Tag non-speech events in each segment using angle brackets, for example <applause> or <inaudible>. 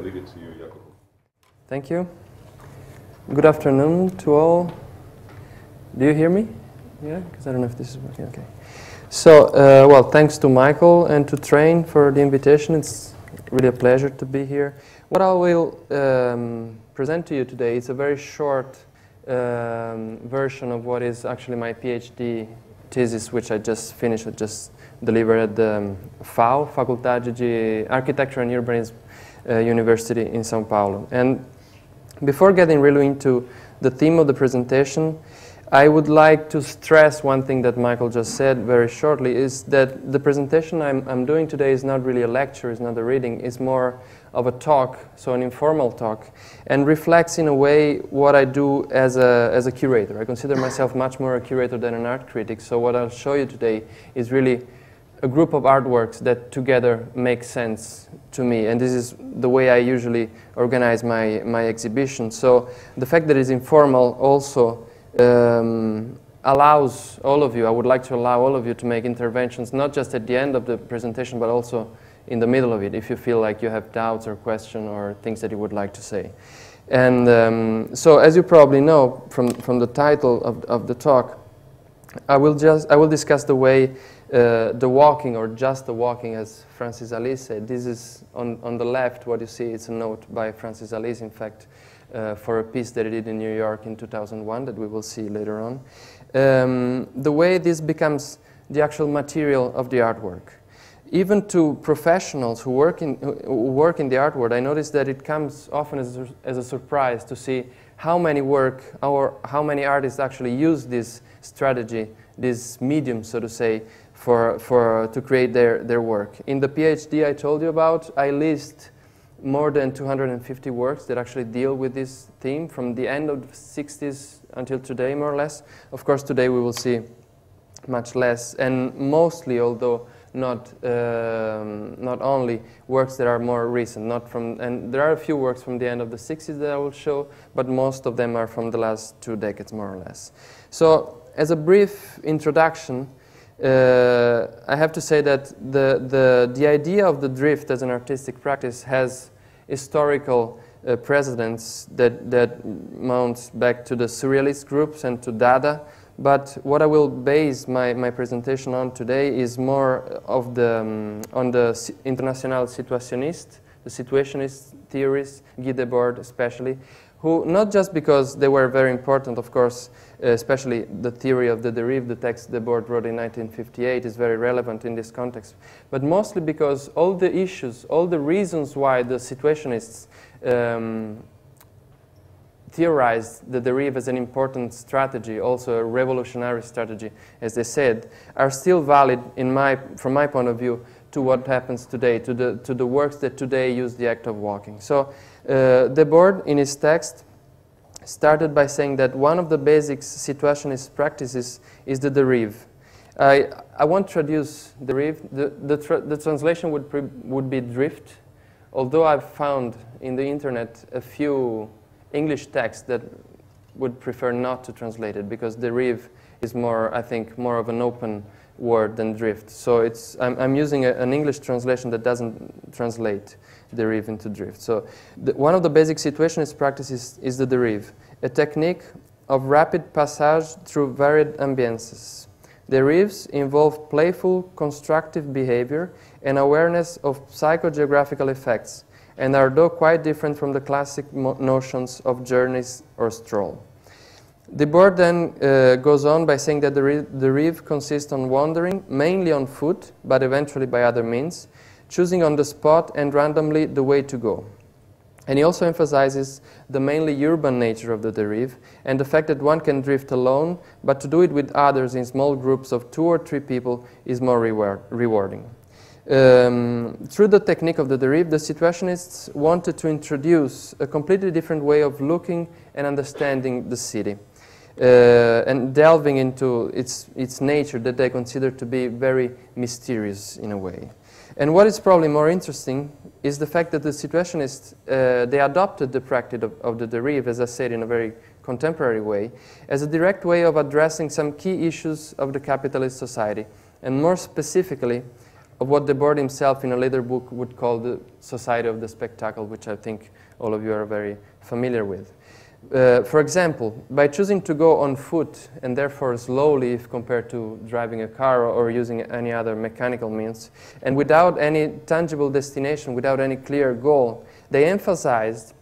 I'll leave it to you. Thank you. Good afternoon to all. Do you hear me? Yeah, because I don't know if this is working. Okay. So, uh, well, thanks to Michael and to TrAIN for the invitation. It's really a pleasure to be here. What I will um, present to you today is a very short um, version of what is actually my PhD thesis, which I just finished, I just delivered at the um, FAU, Faculdade de Architecture and Urbanism Uh, University in São Paulo. And before getting really into the theme of the presentation, I would like to stress one thing that Michael just said very shortly is that the presentation I'm, I'm doing today is not really a lecture, it's not a reading, it's more of a talk, so an informal talk, and reflects in a way what I do as a, as a curator. I consider myself much more a curator than an art critic, so what I'll show you today is really a group of artworks that together make sense to me. And this is the way I usually organize my, my exhibition. So the fact that it's informal also um, allows all of you, I would like to allow all of you to make interventions, not just at the end of the presentation, but also in the middle of it, if you feel like you have doubts or questions or things that you would like to say. And um, so, as you probably know from, from the title of, of the talk, I will, just, I will discuss the way uh, the walking, or just the walking, as Francis Alÿs said. This is on, on the left, what you see, it's a note by Francis Alÿs, in fact, uh, for a piece that he did in New York in 2001 that we will see later on. Um, the way this becomes the actual material of the artwork. Even to professionals who work in, who work in the art world, I notice that it comes often as a, as a surprise to see how many work or how many artists actually use this strategy, this medium, so to say, for, for, to create their, their work. In the PhD I told you about, I list more than 250 works that actually deal with this theme from the end of the 60s until today, more or less. Of course, today we will see much less, and mostly, although not um, not only works that are more recent, not from, and there are a few works from the end of the 60s that I will show, but most of them are from the last two decades, more or less. So, as a brief introduction, uh, I have to say that the, the, the idea of the drift as an artistic practice has historical uh, precedents that, that mounts back to the surrealist groups and to Dada. But what I will base my, my presentation on today is more of the, um, on the international situationist, the situationist theorists, Guy Debord especially, who, not just because they were very important, of course, especially the theory of the derive, the text Debord wrote in 1958 is very relevant in this context, but mostly because all the issues, all the reasons why the situationists um, theorized the derive as an important strategy, also a revolutionary strategy, as they said, are still valid in my, from my point of view to what happens today, to the, to the works that today use the act of walking. So uh, Debord, in his text, started by saying that one of the basic situationist practices is the derive. I, I won't traduce derive. The, the, tra the translation would, would be drift, although I've found in the internet a few English texts that would prefer not to translate it because derive is more, I think, more of an open word than drift. So it's, I'm, I'm using a, an English translation that doesn't translate derive into drift. So the, one of the basic situationist practices is the derive, a technique of rapid passage through varied ambiences. Derives involve playful, constructive behavior and awareness of psychogeographical effects, and are though quite different from the classic notions of journeys or stroll. Debord then uh, goes on by saying that the, derive consists on wandering, mainly on foot, but eventually by other means, choosing on the spot and randomly the way to go. And he also emphasizes the mainly urban nature of the derive and the fact that one can drift alone, but to do it with others in small groups of two or three people is more reward rewarding. Um, through the technique of the derive, the situationists wanted to introduce a completely different way of looking and understanding the city. Uh, and delving into its, its nature that they consider to be very mysterious in a way. And what is probably more interesting is the fact that the situationists, uh, they adopted the practice of, of the derive, as I said, in a very contemporary way, as a direct way of addressing some key issues of the capitalist society, and more specifically, of what Debord himself in a later book would call the society of the spectacle, which I think all of you are very familiar with. Uh, for example, by choosing to go on foot and therefore slowly if compared to driving a car or, using any other mechanical means, and without any tangible destination, without any clear goal, they emphasized,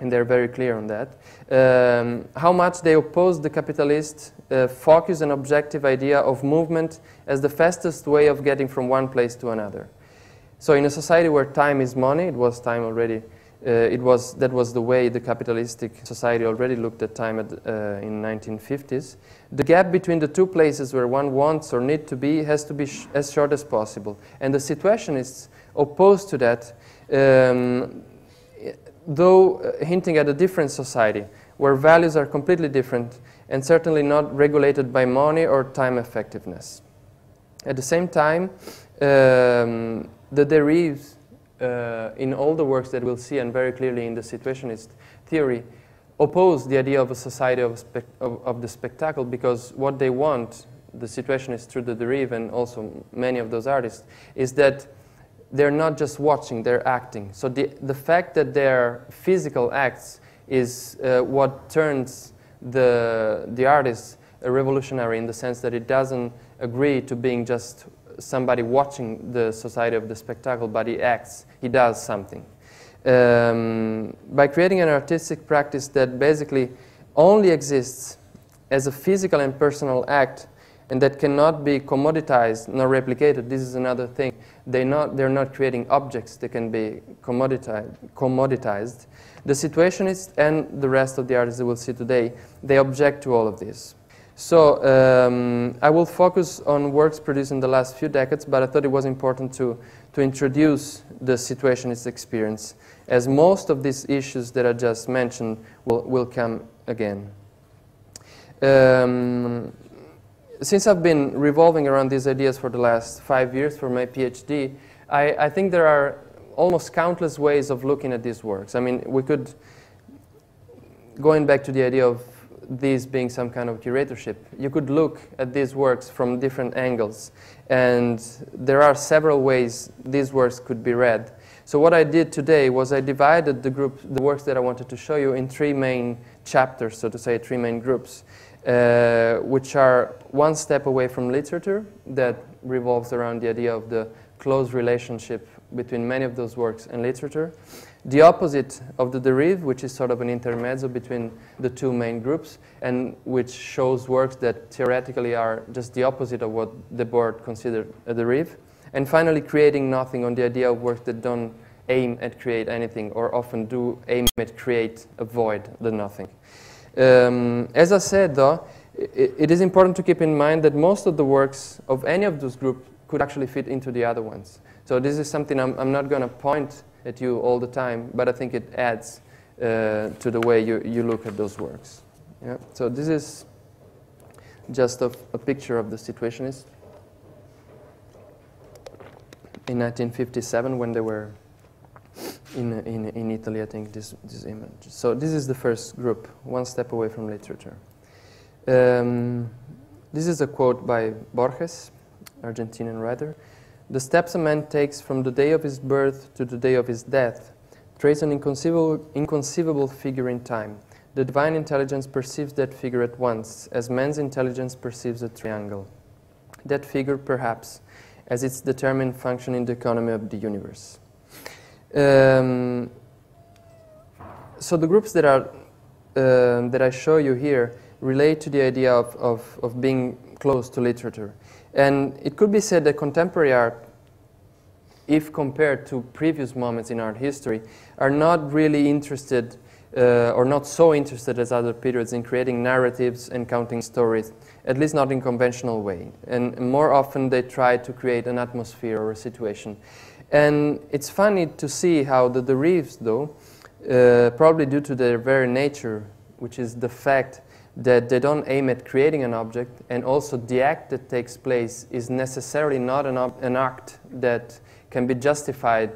and they're very clear on that, um, how much they opposed the capitalist uh, focus and objective idea of movement as the fastest way of getting from one place to another. So in a society where time is money, it was time already uh, it was, that was the way the capitalistic society already looked at time at, uh, in 1950s. The gap between the two places where one wants or need to be has to be sh as short as possible. And the situationists opposed to that, um, though uh, hinting at a different society where values are completely different and certainly not regulated by money or time effectiveness. At the same time, um, the derives uh, in all the works that we'll see and very clearly in the situationist theory oppose the idea of a society of, of, of, the spectacle because what they want, the situationists through the Derive and also many of those artists, is that they're not just watching, they're acting. So the, the fact that they're physical acts is uh, what turns the, the artist a revolutionary in the sense that it doesn't agree to being just somebody watching the society of the spectacle, but he acts, he does something. Um, by creating an artistic practice that basically only exists as a physical and personal act and that cannot be commoditized nor replicated, this is another thing. They not, they're not creating objects that can be commoditized, commoditized. The situationists and the rest of the artists that we'll see today, they object to all of this. So um, I will focus on works produced in the last few decades, but I thought it was important to, to introduce the situationist experience, as most of these issues that I just mentioned will, will come again. Um, since I've been revolving around these ideas for the last five years for my PhD, I, I think there are almost countless ways of looking at these works. I mean, we could, going back to the idea of these being some kind of curatorship. You could look at these works from different angles, and there are several ways these works could be read. So what I did today was I divided the group, the works that I wanted to show you in three main chapters, so to say, three main groups, uh, which are one step away from literature that revolves around the idea of the close relationship between many of those works and literature. The opposite of the Derive, which is sort of an intermezzo between the two main groups, and which shows works that theoretically are just the opposite of what Debord considered a Derive. And finally, creating nothing on the idea of works that don't aim at create anything, or often do aim at create, avoid the nothing. Um, as I said, though, it, it is important to keep in mind that most of the works of any of those groups could actually fit into the other ones. So this is something I'm, I'm not going to point at you all the time, but I think it adds uh, to the way you, you look at those works. Yeah? So this is just a, a picture of the Situationists in 1957 when they were in, in, in Italy, I think, this, this image. So this is the first group, one step away from literature. Um, this is a quote by Borges, Argentinian writer. The steps a man takes from the day of his birth to the day of his death trace an inconceivable, inconceivable figure in time. The divine intelligence perceives that figure at once, as man's intelligence perceives a triangle. That figure, perhaps, as its determined function in the economy of the universe. Um, so the groups that are uh, that I show you here relate to the idea of, of, of being close to literature. And it could be said that contemporary art, if compared to previous moments in art history, are not really interested uh, or not so interested as other periods in creating narratives and counting stories, at least not in conventional way. And more often they try to create an atmosphere or a situation. And it's funny to see how the Derives, though, uh, probably due to their very nature, which is the fact that they don't aim at creating an object, and also the act that takes place is necessarily not an, an act that can be justified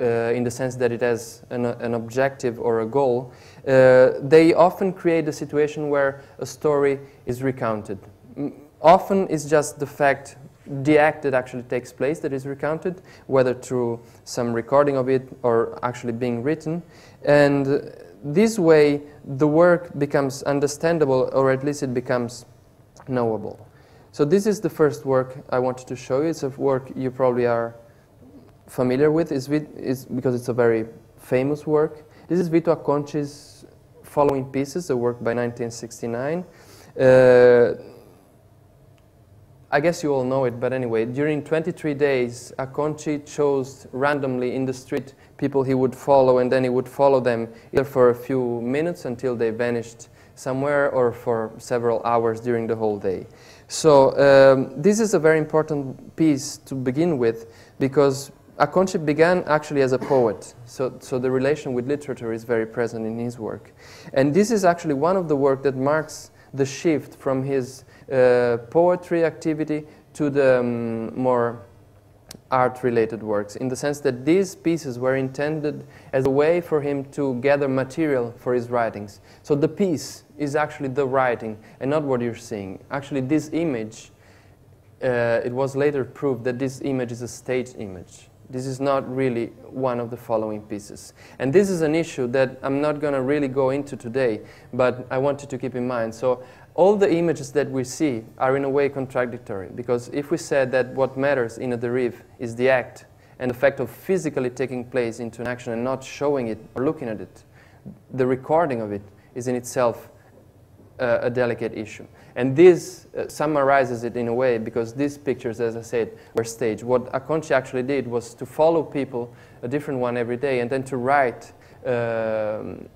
uh, in the sense that it has an, an objective or a goal. Uh, they often create a situation where a story is recounted. often it's just the fact the act that actually takes place that is recounted, whether through some recording of it or actually being written. And this way, the work becomes understandable, or at least it becomes knowable. So this is the first work I wanted to show you. It's a work you probably are familiar with, it's, it's because it's a very famous work. This is Vito Acconci's Following Pieces, a work by 1969. Uh, I guess you all know it, but anyway, during 23 days, Acconci chose randomly in the street people he would follow, and then he would follow them either for a few minutes until they vanished somewhere or for several hours during the whole day. So um, this is a very important piece to begin with because Acconci began actually as a poet, so, so the relation with literature is very present in his work. And this is actually one of the work that marks the shift from his poetry activity to the um, more art-related works, in the sense that these pieces were intended as a way for him to gather material for his writings. So the piece is actually the writing and not what you're seeing. Actually, this image, uh, it was later proved that this image is a stage image. This is not really one of the following pieces. And this is an issue that I'm not going to really go into today, but I want you to keep in mind. So all the images that we see are in a way contradictory, because if we said that what matters in a derive is the act and the fact of physically taking place into an action and not showing it or looking at it, the recording of it is in itself uh, a delicate issue. And this uh, summarizes it in a way because these pictures, as I said, were staged. What Acconci actually did was to follow people, a different one every day, and then to write um,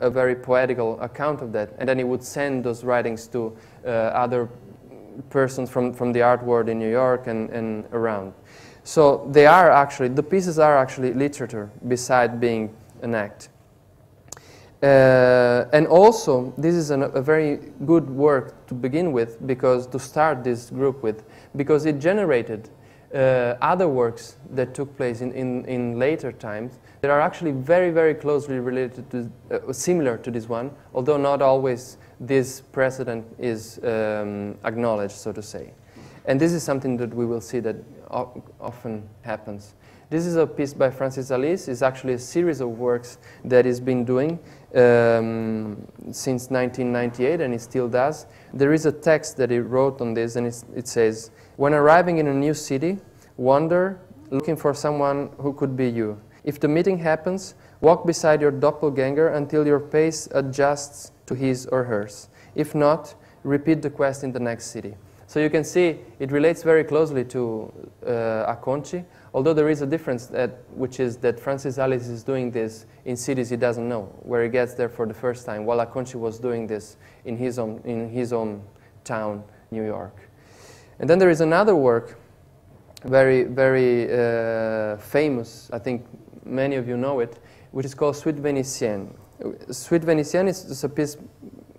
a very poetical account of that. And then he would send those writings to uh, other persons from, from the art world in New York and, and around. So they are actually, the pieces are actually literature beside being an act. Uh, and also, this is an, a very good work to begin with, because to start this group with, because it generated uh, other works that took place in, in, in, later times that are actually very, very closely related to, uh, similar to this one, although not always this precedent is um, acknowledged, so to say. And this is something that we will see that often happens. This is a piece by Francis Alÿs. It's actually a series of works that he's been doing um, since 1998, and he still does. There is a text that he wrote on this, and it says, When arriving in a new city, wander looking for someone who could be you. If the meeting happens, walk beside your doppelganger until your pace adjusts to his or hers. If not, repeat the quest in the next city. So you can see it relates very closely to uh, Acconci, although there is a difference, that, which is that Francis Alÿs is doing this in cities he doesn't know, where he gets there for the first time, while Acconci was doing this in his own, in his own town, New York. And then there is another work, very, very uh, famous, I think many of you know it, which is called Suite Vénitienne. Suite Vénitienne is, is a piece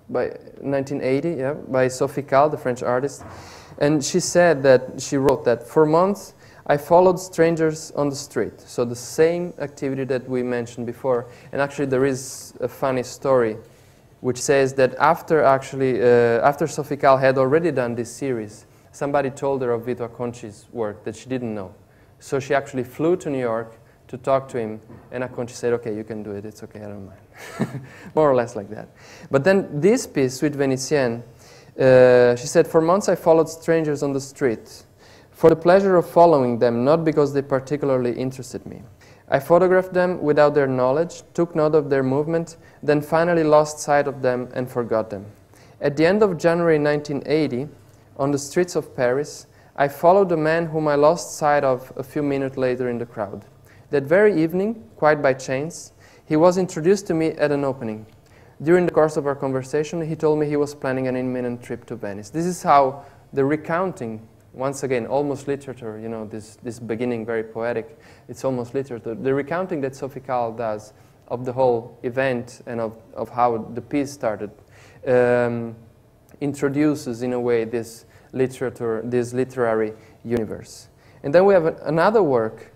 by 1980, yeah, by Sophie Calle, the French artist. And she said that, she wrote that, for months I followed strangers on the street. So the same activity that we mentioned before. And actually there is a funny story which says that after actually, uh, after Sophie Calle had already done this series, somebody told her of Vito Acconci's work that she didn't know. So she actually flew to New York to talk to him, and Acconci said, okay, you can do it, it's okay, I don't mind. <laughs> More or less like that. But then this piece, Suite Vénitienne, uh, she said, for months I followed strangers on the street, for the pleasure of following them, not because they particularly interested me. I photographed them without their knowledge, took note of their movement, then finally lost sight of them and forgot them. At the end of January 1980, on the streets of Paris, I followed a man whom I lost sight of a few minutes later in the crowd. That very evening, quite by chance, he was introduced to me at an opening. During the course of our conversation, he told me he was planning an imminent trip to Venice. This is how the recounting, once again, almost literature, you know, this, this beginning very poetic, it's almost literature. The recounting that Sophie Calle does of the whole event and of, of how the piece started um, introduces, in a way, this literature, this literary universe. And then we have another work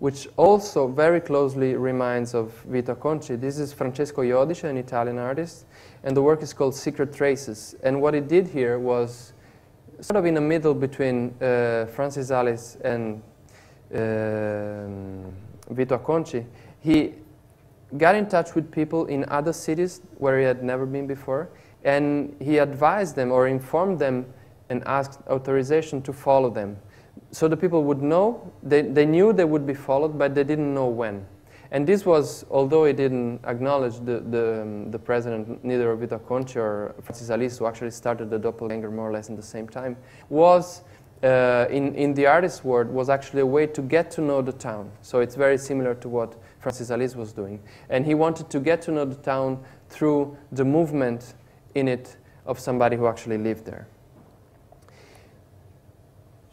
which also very closely reminds of Vito Acconci. This is Francesco Jodice, an Italian artist, and the work is called Secret Traces. And what he did here was sort of in the middle between uh, Francis Alÿs and um, Vito Acconci, he got in touch with people in other cities where he had never been before, and he advised them or informed them and asked authorization to follow them. So the people would know, they, they knew they would be followed, but they didn't know when. And this was, although he didn't acknowledge the, the, um, the president, neither Vito Acconci or Francis Alÿs, who actually started the doppelganger more or less in the same time, was, uh, in, in the artist's world, was actually a way to get to know the town. So it's very similar to what Francis Alÿs was doing. And he wanted to get to know the town through the movement in it of somebody who actually lived there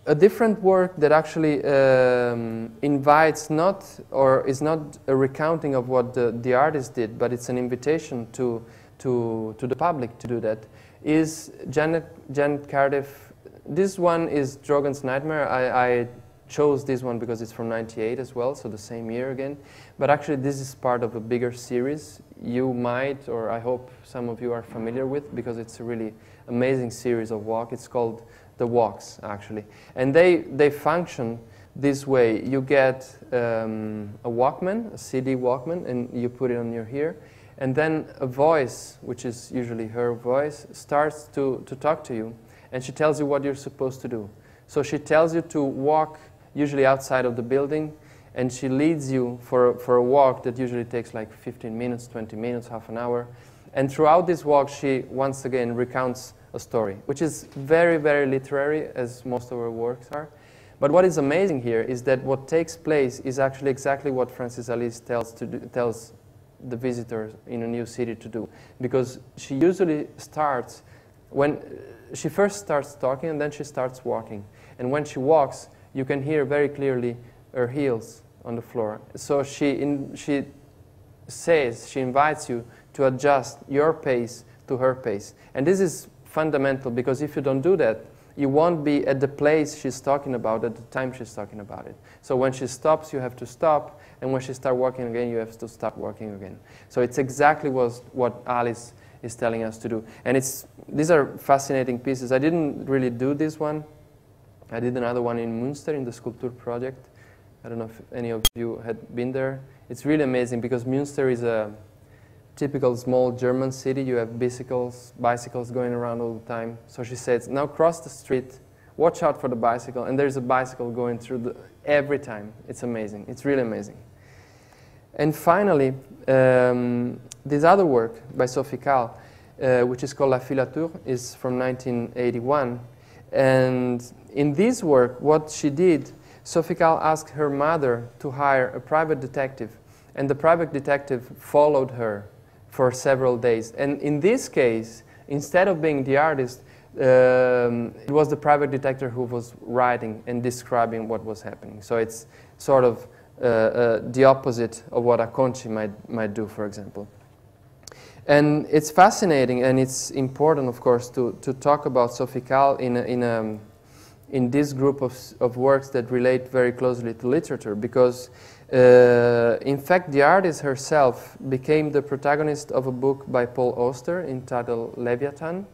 a different work that actually um, invites not or is not a recounting of what the, the artist did, but it's an invitation to, to, to the public to do that, is Janet, Janet Cardiff. This one is Drogan's Nightmare. I, I chose this one because it's from 98 as well, so the same year again. But actually, this is part of a bigger series you might, or I hope some of you are familiar with, because it's a really amazing series of walk. It's called the walks actually. And they, they function this way. You get um, a Walkman, a CD Walkman, and you put it on your ear. And then a voice, which is usually her voice, starts to, to talk to you. And she tells you what you're supposed to do. So she tells you to walk, usually outside of the building, and she leads you for, for a walk that usually takes like 15 minutes, 20 minutes, half an hour. And throughout this walk, she once again recounts a story, which is very, very literary, as most of her works are. But what is amazing here is that what takes place is actually exactly what Francis Alÿs tells, to do, tells the visitors in a new city to do. Because she usually starts, when uh, she first starts talking and then she starts walking. And when she walks, you can hear very clearly her heels on the floor. So she, in, she says, she invites you to adjust your pace to her pace. And this is fundamental because if you don't do that, you won't be at the place she's talking about at the time she's talking about it. So when she stops, you have to stop, and when she starts working again, you have to start working again. So it's exactly what, what Alÿs is telling us to do. And it's, these are fascinating pieces. I didn't really do this one. I did another one in Münster in the sculpture project. I don't know if any of you had been there. It's really amazing because Münster is a typical small German city, you have bicycles, bicycles going around all the time. So she says, now cross the street, watch out for the bicycle, and there's a bicycle going through the, every time. It's amazing. It's really amazing. And finally, um, this other work by Sophie Calle, uh, which is called La Filature, is from 1981. And in this work, what she did, Sophie Calle asked her mother to hire a private detective, and the private detective followed her for several days. And in this case, instead of being the artist, um, it was the private detective who was writing and describing what was happening. So it's sort of uh, uh, the opposite of what Acconci might, might do, for example. And it's fascinating and it's important, of course, to, to talk about Sophie Calle in, in, a, in this group of, of works that relate very closely to literature because uh, in fact, the artist herself became the protagonist of a book by Paul Auster entitled Leviathan.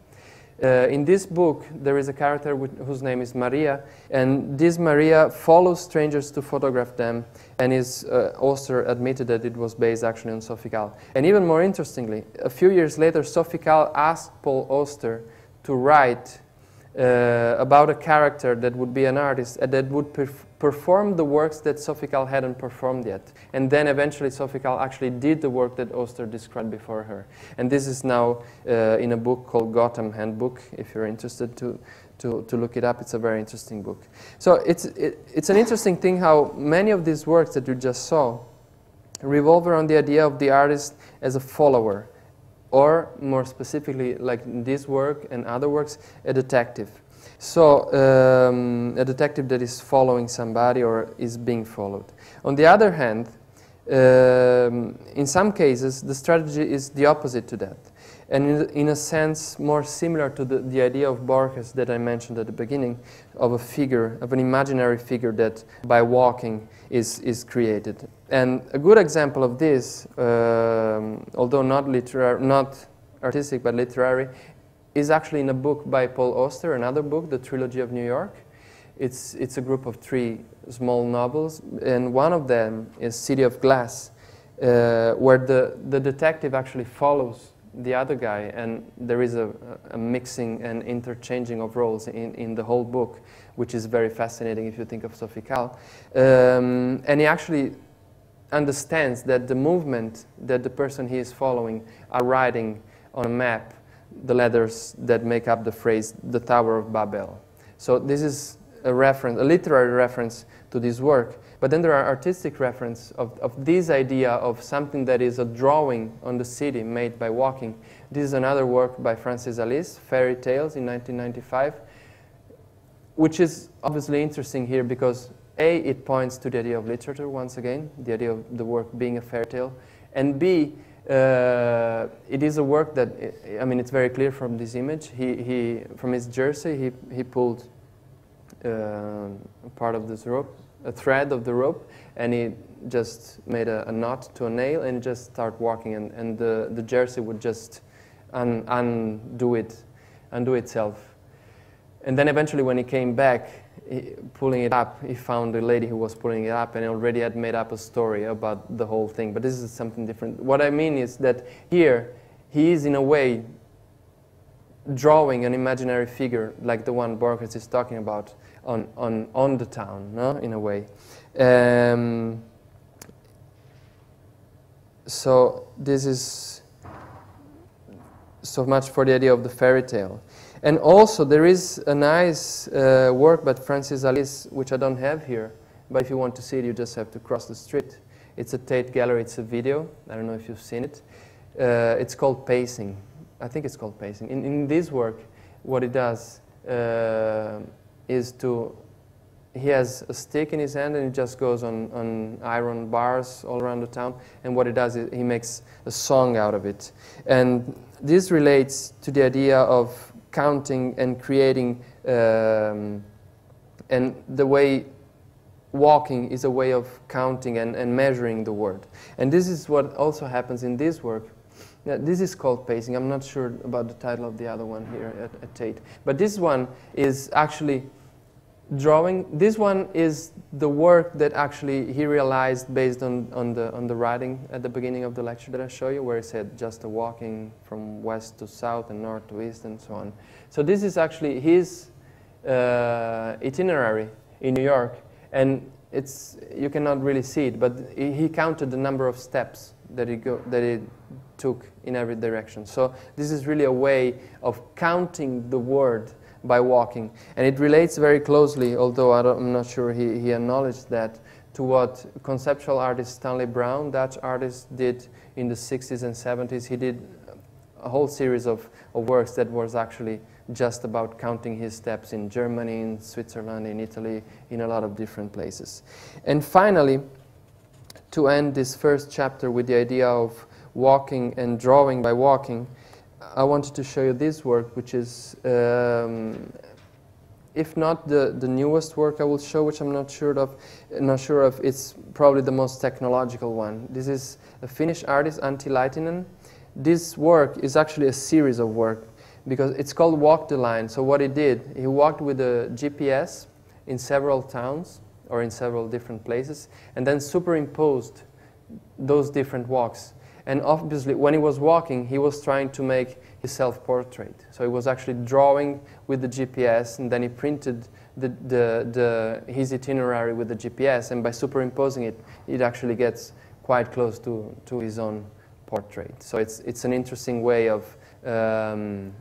Uh, in this book, there is a character whose name is Maria, and this Maria follows strangers to photograph them, and is uh, Auster admitted that it was based actually on Sophie Calle. And even more interestingly, a few years later, Sophie Calle asked Paul Auster to write uh, about a character that would be an artist and that would perf perform the works that Calle hadn't performed yet. And then eventually Calle actually did the work that Auster described before her. And this is now uh, in a book called Gotham Handbook, if you're interested to, to, to look it up. It's a very interesting book. So it's, it, it's an interesting thing how many of these works that you just saw revolve around the idea of the artist as a follower or more specifically, like this work and other works, a detective. So, um, a detective that is following somebody or is being followed. On the other hand, um, in some cases, the strategy is the opposite to that. And in, in a sense, more similar to the, the idea of Borges that I mentioned at the beginning, of a figure, of an imaginary figure that by walking is, is created. And a good example of this, um, although not, literary, not artistic but literary, is actually in a book by Paul Auster, another book, The Trilogy of New York. It's, it's a group of three small novels, and one of them is City of Glass, uh, where the, the detective actually follows the other guy, and there is a, a, mixing and interchanging of roles in, in the whole book, which is very fascinating if you think of Sophie Calle. Um, and he actually understands that the movement that the person he is following are writing on a map the letters that make up the phrase the Tower of Babel. So this is a reference, a literary reference to this work. But then there are artistic reference of, of this idea of something that is a drawing on the city made by walking. This is another work by Francis Alÿs, Fairy Tales in 1995, which is obviously interesting here because A, it points to the idea of literature once again, the idea of the work being a fairy tale, and B, uh, it is a work that, I mean, it's very clear from this image. He, he, from his jersey, he, he pulled uh, part of this rope, a thread of the rope, and he just made a, a knot to a nail and just start walking, and, and the, the jersey would just un, undo it, undo itself. And then eventually, when he came back, pulling it up, he found a lady who was pulling it up and already had made up a story about the whole thing. But this is something different. What I mean is that here, he is in a way drawing an imaginary figure like the one Borges is talking about on, on, on the town, no? in a way. Um, so this is so much for the idea of the fairy tale. And also there is a nice uh, work by Francis Alÿs, which I don't have here, but if you want to see it, you just have to cross the street. It's a Tate Gallery, it's a video. I don't know if you've seen it. Uh, it's called Pacing. I think it's called Pacing. In, in this work, what it does uh, is to he has a stick in his hand and he just goes on, on iron bars all around the town. And what he does is he makes a song out of it. And this relates to the idea of counting and creating, um, and the way walking is a way of counting and, and measuring the word. And this is what also happens in this work. Now, this is called pacing. I'm not sure about the title of the other one here at, at Tate. But this one is actually drawing. This one is the work that actually he realized based on, on, the, on the writing at the beginning of the lecture that I show you, where he said just a walking from west to south and north to east and so on. So this is actually his uh, itinerary in New York, and it's, you cannot really see it, but he counted the number of steps that he, go, that he took in every direction. So this is really a way of counting the word by walking. And it relates very closely, although I am not sure he, he acknowledged that, to what conceptual artist Stanley Brouwn, Dutch artist, did in the 60s and 70s. He did a whole series of, of works that was actually just about counting his steps in Germany, in Switzerland, in Italy, in a lot of different places. And finally, to end this first chapter with the idea of walking and drawing by walking, I wanted to show you this work, which is, um, if not the, the newest work I will show, which I'm not sure of, not sure of, it's probably the most technological one. This is a Finnish artist, Antti Laitinen. This work is actually a series of work because it's called Walk the Line. So what he did, he walked with a GPS in several towns or in several different places and then superimposed those different walks and obviously, when he was walking, he was trying to make his self-portrait. So he was actually drawing with the GPS, and then he printed the, the, the, his itinerary with the GPS, and by superimposing it, it actually gets quite close to, to his own portrait. So it's, it's an interesting way of um,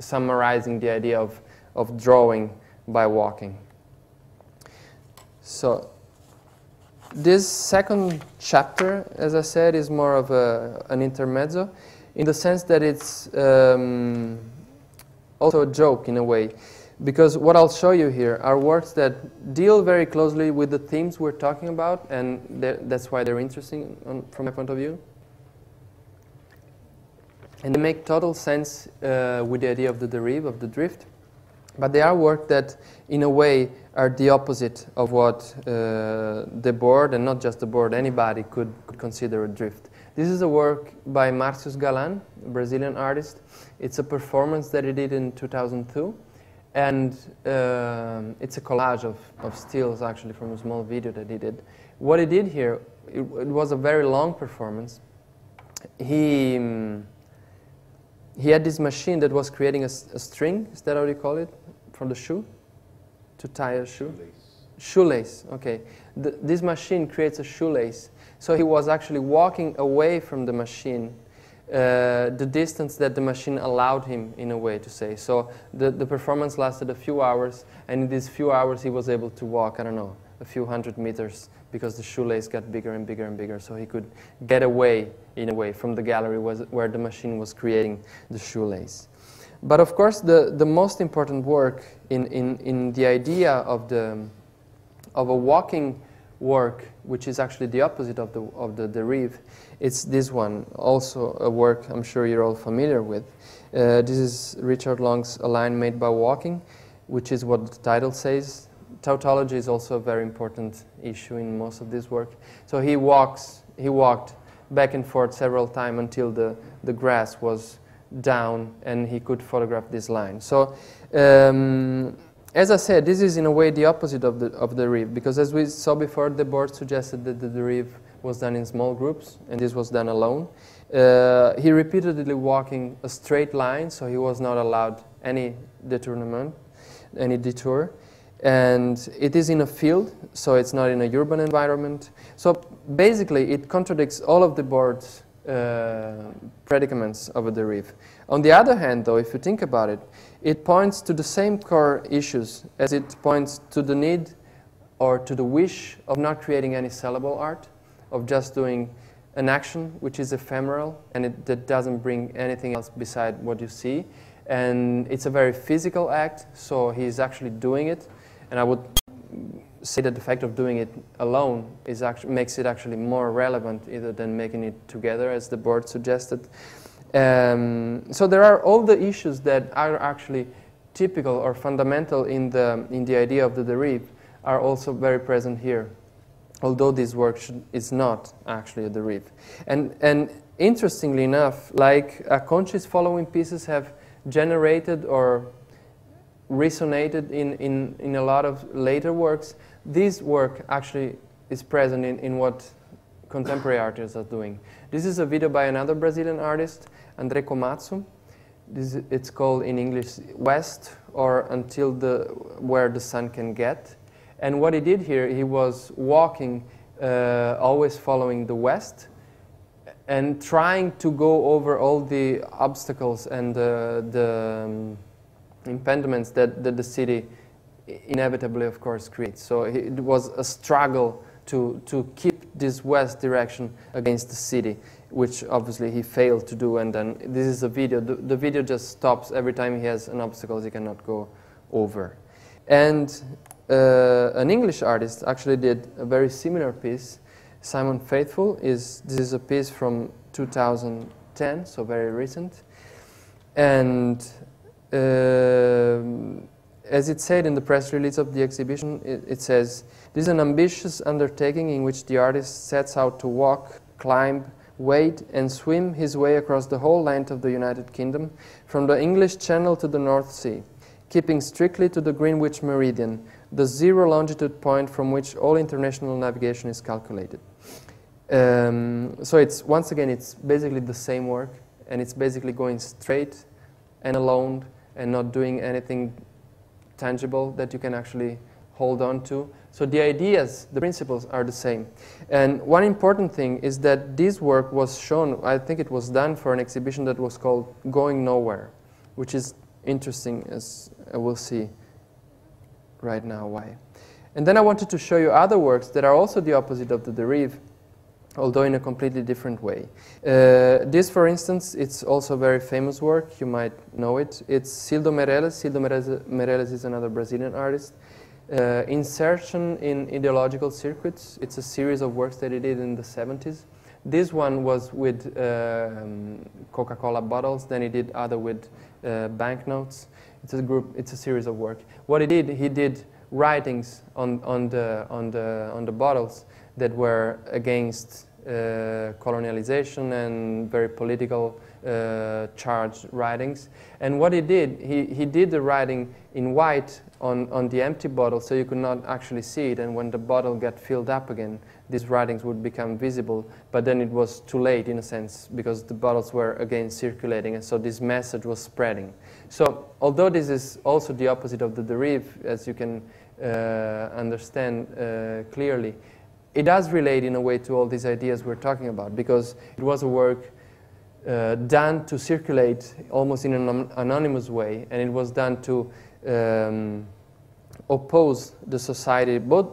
summarizing the idea of, of drawing by walking. So this second chapter, as I said, is more of a, an intermezzo in the sense that it's um, also a joke in a way. Because what I'll show you here are works that deal very closely with the themes we're talking about, and that's why they're interesting on, from my point of view. And they make total sense uh, with the idea of the derive, of the drift. But they are work that, in a way, are the opposite of what uh, Debord, and not just Debord, anybody could, could consider a drift. This is a work by Marcius Galan, a Brazilian artist. It's a performance that he did in 2002. And um, it's a collage of, of stills, actually, from a small video that he did. What he did here, it, it was a very long performance. He, um, he had this machine that was creating a, a, string, is that how you call it, from the shoe? To tie a shoe? Shoelace. Shoelace, okay. This machine creates a shoelace. So he was actually walking away from the machine uh, the distance that the machine allowed him in a way to say. So the, the performance lasted a few hours, and in these few hours he was able to walk, I don't know, a few hundred meters because the shoelace got bigger and bigger and bigger, so he could get away, in a way, from the gallery was, where the machine was creating the shoelace. But of course, the, the most important work in, in, in the idea of, the, of a walking work, which is actually the opposite of the, of the derive, it's this one, also a work I'm sure you're all familiar with. Uh, this is Richard Long's A Line Made by Walking, which is what the title says. Tautology is also a very important issue in most of this work. So he walks, he walked back and forth several times until the, the grass was down and he could photograph this line. So um, as I said, this is in a way the opposite of the, of the reef because as we saw before, Debord suggested that the reef was done in small groups, and this was done alone. Uh, he repeatedly walking a straight line, so he was not allowed any detournement, any detour. And it is in a field, so it's not in a urban environment. So basically, it contradicts all of Debord's uh, predicaments of a derive. On the other hand, though, if you think about it, it points to the same core issues as it points to the need or to the wish of not creating any sellable art of just doing an action which is ephemeral and it, that doesn't bring anything else beside what you see. And it's a very physical act, so he's actually doing it. And I would say that the fact of doing it alone is actually, makes it actually more relevant either than making it together as Debord suggested. Um, so there are all the issues that are actually typical or fundamental in the, in the idea of the derive are also very present here although this work should, is not actually a derive. And, and interestingly enough, like Acconci's following pieces have generated or resonated in, in, in a lot of later works, this work actually is present in, in what contemporary artists are doing. This is a video by another Brazilian artist, André Komatsu. This, it's called in English West or Until the Where the Sun Can Get. And what he did here, he was walking, uh, always following the west, and trying to go over all the obstacles and uh, the um, impediments that, that the city inevitably, of course, creates. So it was a struggle to, to keep this west direction against the city, which obviously he failed to do. And then this is a video. The, the video just stops every time he has an obstacle he cannot go over. And uh, an English artist actually did a very similar piece. Simon Faithfull is this is a piece from 2010, so very recent, and as it said in the press release of the exhibition, it, it says this is an ambitious undertaking in which the artist sets out to walk, climb, wade, and swim his way across the whole length of the United Kingdom, from the English Channel to the North Sea, keeping strictly to the Greenwich Meridian, the zero longitude point from which all international navigation is calculated. Um, so it's once again it's basically the same work and it's basically going straight and alone and not doing anything tangible that you can actually hold on to. So the ideas, the principles are the same. And one important thing is that this work was shown, I think it was done for an exhibition that was called Going Nowhere, which is interesting as we'll see right now why. And then I wanted to show you other works that are also the opposite of the derive, although in a completely different way. Uh, this, for instance, it's also a very famous work. You might know it. It's Cildo Meireles. Cildo Meireles is another Brazilian artist. Uh, Insertion in Ideological Circuits. It's a series of works that he did in the 70s. This one was with um, Coca-Cola bottles. Then he did other with uh, banknotes. It's a group. It's a series of work. What he did, he did writings on on the on the on the bottles that were against uh, colonialization and very political uh, charged writings. And what he did, he, he did the writing in white on, on the empty bottle so you could not actually see it. And when the bottle got filled up again, these writings would become visible. But then it was too late in a sense because the bottles were again circulating. And so this message was spreading. So although this is also the opposite of the derive, as you can uh, understand uh, clearly, it does relate in a way to all these ideas we're talking about because it was a work uh, done to circulate almost in an anonymous way, and it was done to um, oppose the society, both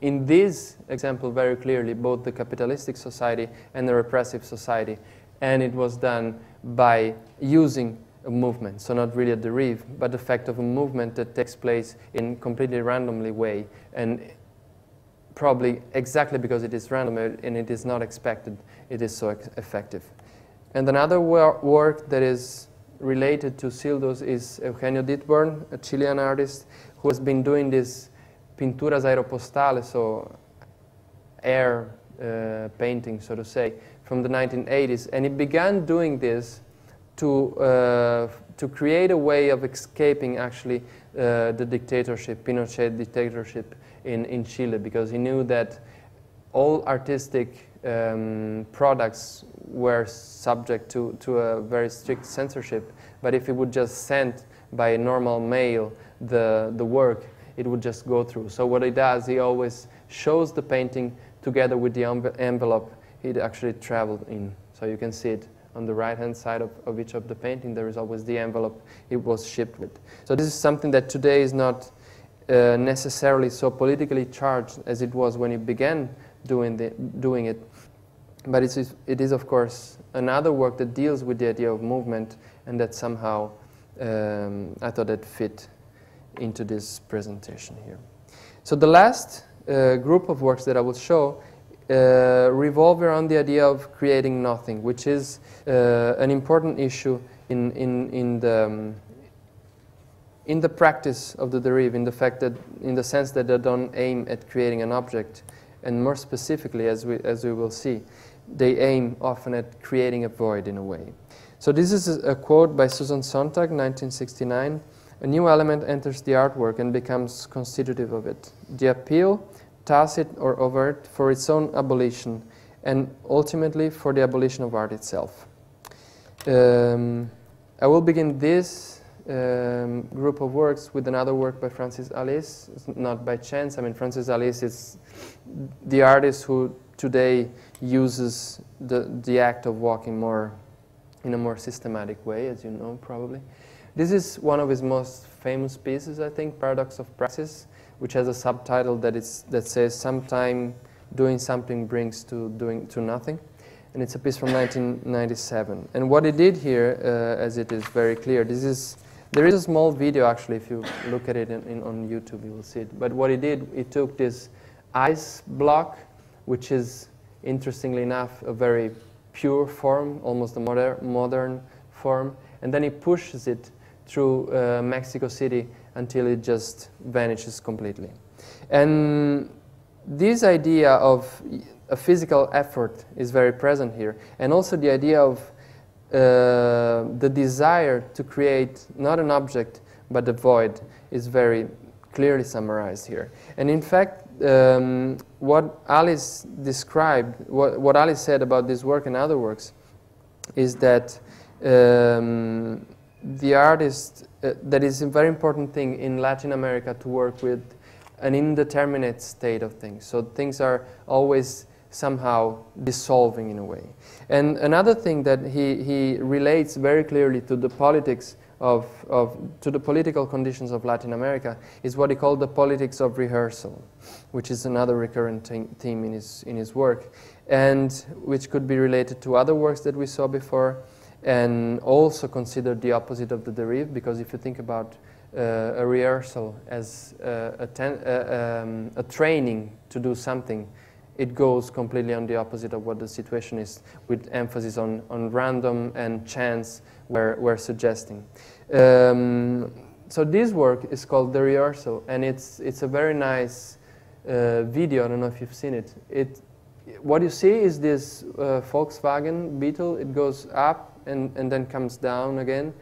in this example very clearly, both the capitalistic society and the repressive society. And it was done by using a movement, so not really a derive, but the fact of a movement that takes place in completely randomly way, and probably exactly because it is random and it is not expected, it is so effective. And another wor work that is related to Cildo's is Eugenio Dittborn, a Chilean artist who has been doing this pinturas aeropostales, so air uh, painting, so to say, from the 1980s. And he began doing this to, uh, to create a way of escaping actually uh, the dictatorship, Pinochet dictatorship in, in Chile, because he knew that all artistic um, products were subject to, to a very strict censorship. But if he would just send by normal mail the, the work, it would just go through. So what he does, he always shows the painting together with the envelope he'd actually traveled in. So you can see it on the right-hand side of, of each of the painting. There is always the envelope it was shipped with. So this is something that today is not uh, necessarily so politically charged as it was when he began doing, the, doing it. But it is, it is, of course, another work that deals with the idea of movement and that somehow um, I thought it fit into this presentation here. So the last uh, group of works that I will show uh, revolve around the idea of creating nothing, which is uh, an important issue in, in, in, the, um, in the practice of the derive, in the fact that, in the sense that they don't aim at creating an object, and more specifically, as we, as we will see, they aim often at creating a void in a way. So this is a quote by Susan Sontag, 1969. A new element enters the artwork and becomes constitutive of it. The appeal, tacit or overt, for its own abolition, and ultimately for the abolition of art itself. Um, I will begin this um, group of works with another work by Francis Alÿs, not by chance. I mean, Francis Alÿs is the artist who today uses the, the act of walking more in a more systematic way, as you know probably. This is one of his most famous pieces, I think, Paradox of Praxis, which has a subtitle that, is, that says, Sometime doing something brings to doing to nothing. And it's a piece from 1997. And what he did here, uh, as it is very clear, this is, there is a small video actually, if you look at it in, in, on YouTube, you will see it. But what he did, he took this ice block which is, interestingly enough, a very pure form, almost a moder modern form, and then he pushes it through uh, Mexico City until it just vanishes completely. And this idea of a physical effort is very present here, and also the idea of uh, the desire to create not an object but a void is very clearly summarized here. And in fact, um, what Alÿs described, what, what Alÿs said about this work and other works, is that um, the artist, uh, that is a very important thing in Latin America to work with an indeterminate state of things. So things are always somehow dissolving in a way. And another thing that he, he relates very clearly to the politics of, of, to the political conditions of Latin America is what he called the politics of rehearsal, which is another recurrent theme in his, in his work, and which could be related to other works that we saw before, and also considered the opposite of the derive, because if you think about uh, a rehearsal as uh, a, ten, uh, um, a training to do something, it goes completely on the opposite of what the situation is, with emphasis on, on random and chance we're, we're suggesting. Um, so this work is called The Rehearsal, and it's, it's a very nice uh, video. I don't know if you've seen it. it what you see is this uh, Volkswagen Beetle. It goes up and, and then comes down again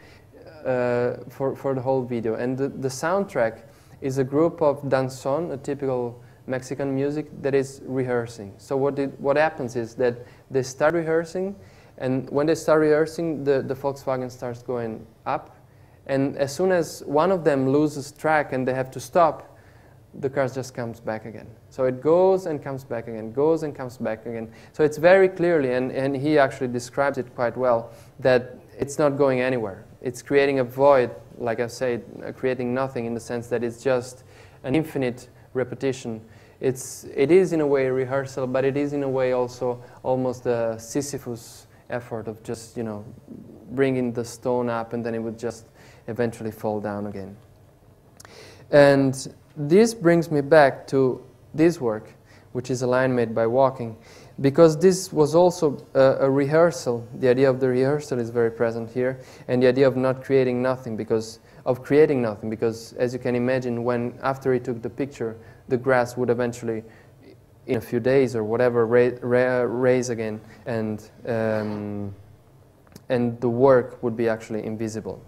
uh, for, for the whole video. And the, the soundtrack is a group of danzón, a typical Mexican music that is rehearsing. So what, did, what happens is that they start rehearsing, and when they start rehearsing, the, the Volkswagen starts going up. And as soon as one of them loses track and they have to stop, the car just comes back again. So it goes and comes back again, goes and comes back again. So it's very clearly, and, and he actually describes it quite well, that it's not going anywhere. It's creating a void, like I said, creating nothing in the sense that it's just an infinite repetition. It's, it is in a way a rehearsal, but it is in a way also almost a Sisyphus effort of just, you know, bringing the stone up and then it would just eventually fall down again. And this brings me back to this work, which is a line made by walking, because this was also a, a, rehearsal. The idea of the rehearsal is very present here, and the idea of not creating nothing, because of creating nothing, because as you can imagine, when after he took the picture, the grass would eventually, in a few days or whatever, ra ra raise again, and um, and the work would be actually invisible.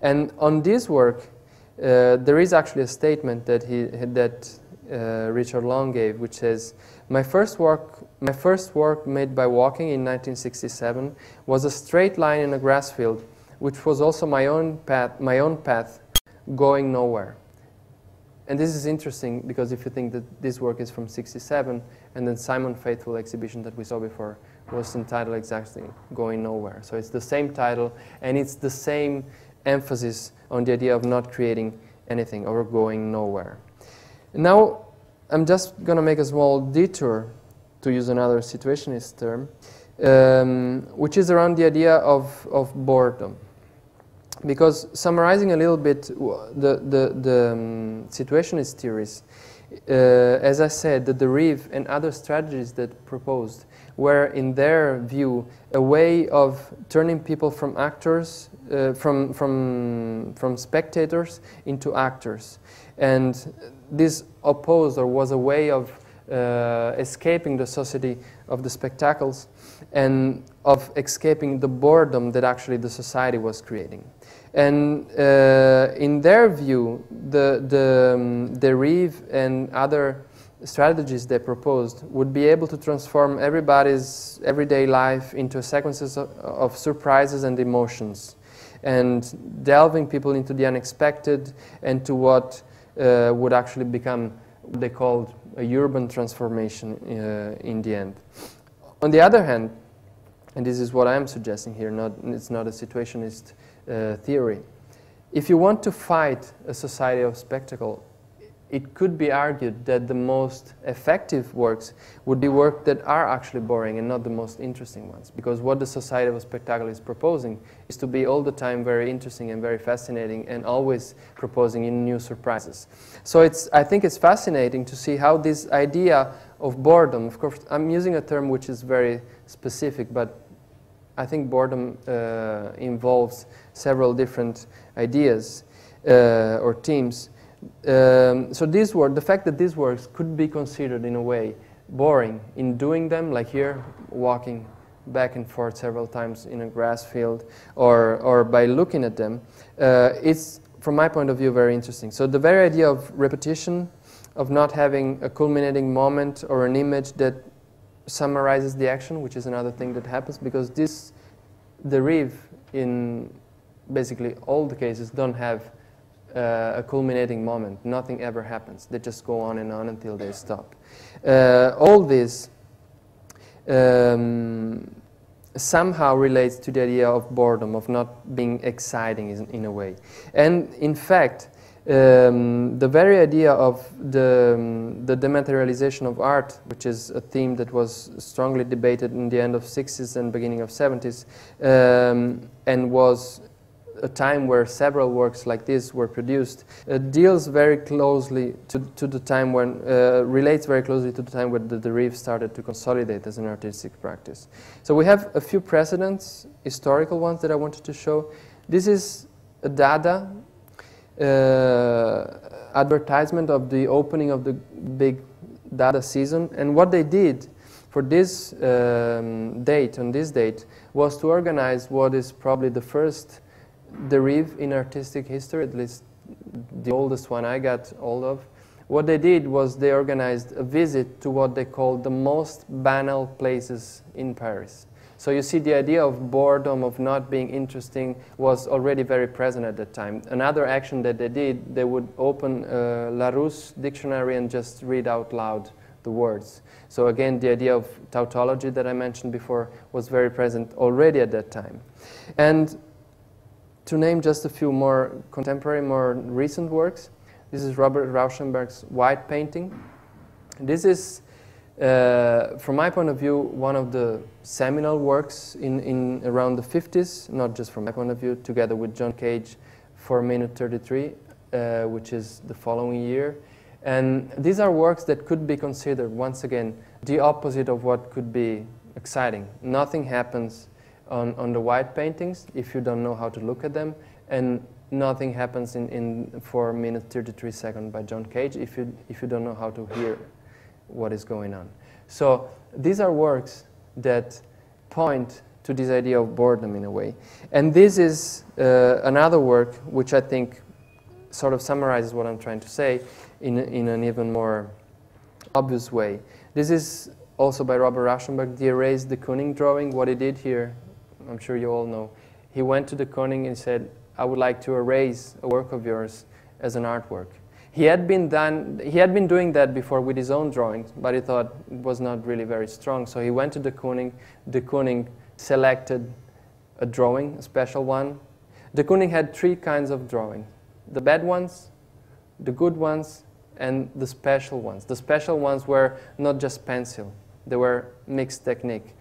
And on this work, uh, there is actually a statement that, he, that uh, Richard Long gave, which says, my first, work, my first work made by walking in 1967 was a straight line in a grass field, which was also my own path, my own path going nowhere. And this is interesting because if you think that this work is from 67 and then Simon Faithfull exhibition that we saw before was entitled exactly Going Nowhere. So it's the same title and it's the same emphasis on the idea of not creating anything or going nowhere. Now, I'm just going to make a small detour, to use another situationist term, um, which is around the idea of, of boredom. Because summarizing a little bit the, the, the um, situationist theories, uh, as I said, the Derive and other strategies that proposed were, in their view, a way of turning people from actors uh, from, from, from spectators into actors. And this opposed or was a way of uh, escaping the society of the spectacles and of escaping the boredom that actually the society was creating. And uh, in their view, the, the, um, the Reeve and other strategies they proposed would be able to transform everybody's everyday life into sequences of, of surprises and emotions and delving people into the unexpected and to what uh, would actually become what they called a urban transformation uh, in the end. On the other hand, and this is what I'm suggesting here, not, it's not a situationist uh, theory. If you want to fight a society of spectacle, it could be argued that the most effective works would be works that are actually boring and not the most interesting ones. Because what the Society of Spectacle is proposing is to be all the time very interesting and very fascinating and always proposing new surprises. So it's, I think it's fascinating to see how this idea of boredom, of course, I'm using a term which is very specific, but I think boredom uh, involves several different ideas uh, or teams. Um, so this work, the fact that these works could be considered in a way boring in doing them, like here, walking back and forth several times in a grass field, or, or by looking at them, uh, it's, from my point of view, very interesting. So the very idea of repetition, of not having a culminating moment or an image that summarizes the action, which is another thing that happens, because this, the in basically all the cases, don't have uh, a culminating moment. Nothing ever happens. They just go on and on until they stop. Uh, all this um, somehow relates to the idea of boredom, of not being exciting in, in a way. And in fact, um, the very idea of the, um, the dematerialization of art, which is a theme that was strongly debated in the end of 60s and beginning of 70s, um, and was a time where several works like this were produced, uh, deals very closely to, to the time when, uh, relates very closely to the time when the derive started to consolidate as an artistic practice. So we have a few precedents, historical ones that I wanted to show. This is a Dada uh, advertisement of the opening of the big Dada season, and what they did for this um, date, on this date, was to organize what is probably the first derive in artistic history, at least the oldest one I got hold of. What they did was they organized a visit to what they called the most banal places in Paris. So you see the idea of boredom, of not being interesting, was already very present at that time. Another action that they did, they would open uh, Larousse dictionary and just read out loud the words. So again, the idea of tautology that I mentioned before was very present already at that time. And to name just a few more contemporary, more recent works, this is Robert Rauschenberg's White Painting. This is, uh, from my point of view, one of the seminal works in, in around the 50s, not just from my point of view, together with John Cage for Minute 33, uh, which is the following year. And these are works that could be considered, once again, the opposite of what could be exciting. Nothing happens on, on the white paintings if you don't know how to look at them, and nothing happens in, in 4 minutes 33 seconds by John Cage if you, if you don't know how to hear what is going on. So these are works that point to this idea of boredom in a way. And this is uh, another work which I think sort of summarizes what I'm trying to say in, in an even more obvious way. This is also by Robert Rauschenberg, the erased de Kooning drawing. What he did here, I'm sure you all know, he went to de Kooning and said, I would like to erase a work of yours as an artwork. He had been done, he had been doing that before with his own drawings, but he thought it was not really very strong. So he went to de Kooning. De Kooning selected a drawing, a special one. De Kooning had three kinds of drawing: the bad ones, the good ones, and the special ones. The special ones were not just pencil; they were mixed technique.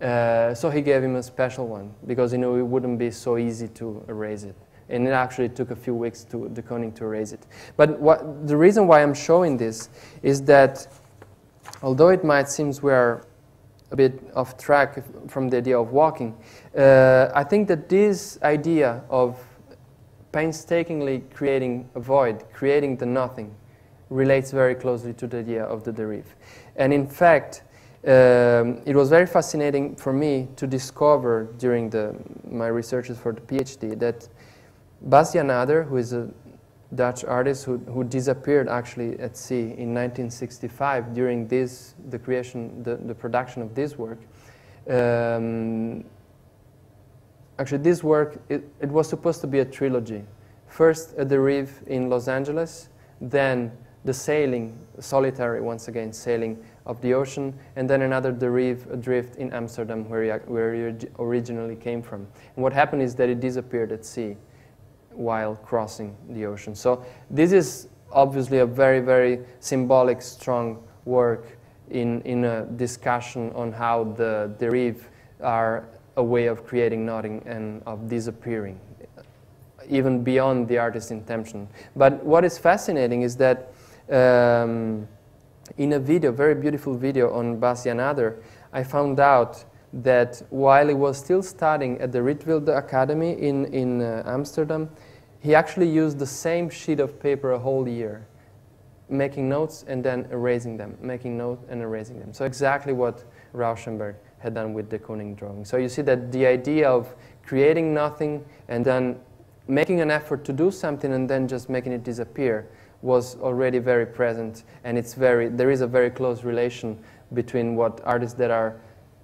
Uh, so he gave him a special one because he knew it wouldn't be so easy to erase it. And it actually took a few weeks to de Kooning to erase it. But what, the reason why I'm showing this is that although it might seem we are a bit off track from the idea of walking, uh, I think that this idea of painstakingly creating a void, creating the nothing, relates very closely to the idea of the derive. And in fact, um, it was very fascinating for me to discover during the, my researches for the PhD that Bas Jan Ader, who is a Dutch artist who, who disappeared actually at sea in 1965 during this, the creation, the, the production of this work. Um, actually, this work, it, it was supposed to be a trilogy. First, a derive in Los Angeles, then the sailing, solitary once again, sailing of the ocean, and then another derive, adrift in Amsterdam, where he, where he originally came from. And what happened is that it disappeared at sea while crossing the ocean. So this is obviously a very, very symbolic, strong work in, in a discussion on how the derive are a way of creating nothing and of disappearing, even beyond the artist's intention. But what is fascinating is that um, in a video, very beautiful video on Bas Jan Ader, I found out that while he was still studying at the Rietveld Academy in, in uh, Amsterdam, he actually used the same sheet of paper a whole year, making notes and then erasing them, making notes and erasing them. So exactly what Rauschenberg had done with de Kooning drawing. So you see that the idea of creating nothing and then making an effort to do something and then just making it disappear was already very present and it's very there is a very close relation between what artists that are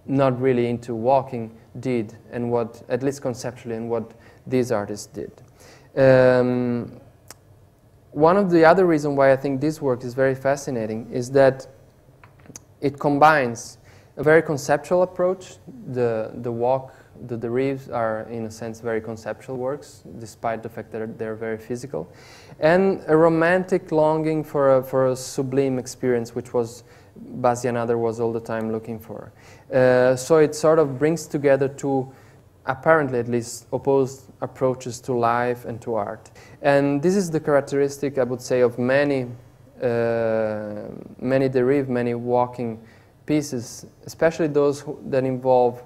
not really into walking did and what at least conceptually and what these artists did. Um, one of the other reasons why I think this work is very fascinating is that it combines a very conceptual approach, the, the walk the derives are, in a sense, very conceptual works, despite the fact that they're very physical, and a romantic longing for a, for a sublime experience, which was Bas Jan Ader was all the time looking for. Uh, so it sort of brings together two apparently at least, opposed approaches to life and to art. And this is the characteristic, I would say, of many, uh, many derive, many walking pieces, especially those who, that involve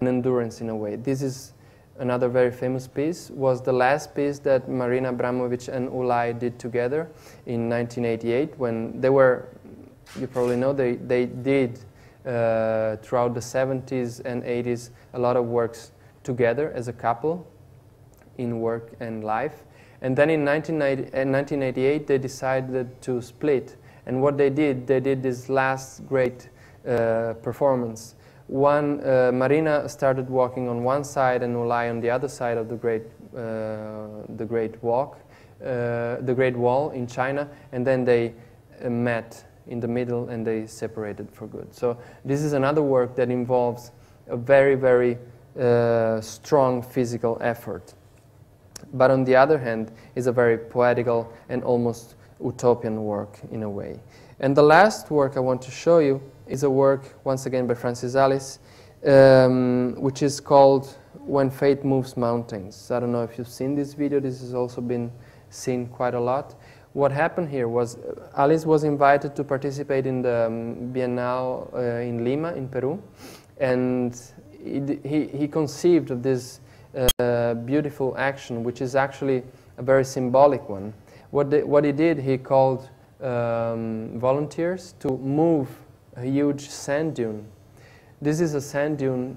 an endurance in a way. This is another very famous piece, was the last piece that Marina Abramovic and Ulay did together in 1988 when they were, you probably know, they, they did uh, throughout the 70s and 80s a lot of works together as a couple in work and life. And then in 1988, they decided to split. And what they did, they did this last great uh, performance. One, uh, Marina started walking on one side and Ulay on the other side of the Great, uh, the great Walk, uh, the Great Wall in China, and then they uh, met in the middle and they separated for good. So this is another work that involves a very, very uh, strong physical effort. But on the other hand, is a very poetical and almost utopian work in a way. And the last work I want to show you is a work, once again, by Francis Alÿs, um, which is called When Fate Moves Mountains. I don't know if you've seen this video. This has also been seen quite a lot. What happened here was uh, Alÿs was invited to participate in the um, Biennale uh, in Lima, in Peru, and he, he conceived of this uh, beautiful action, which is actually a very symbolic one. What, the, what he did, he called um, volunteers to move a huge sand dune. This is a sand dune,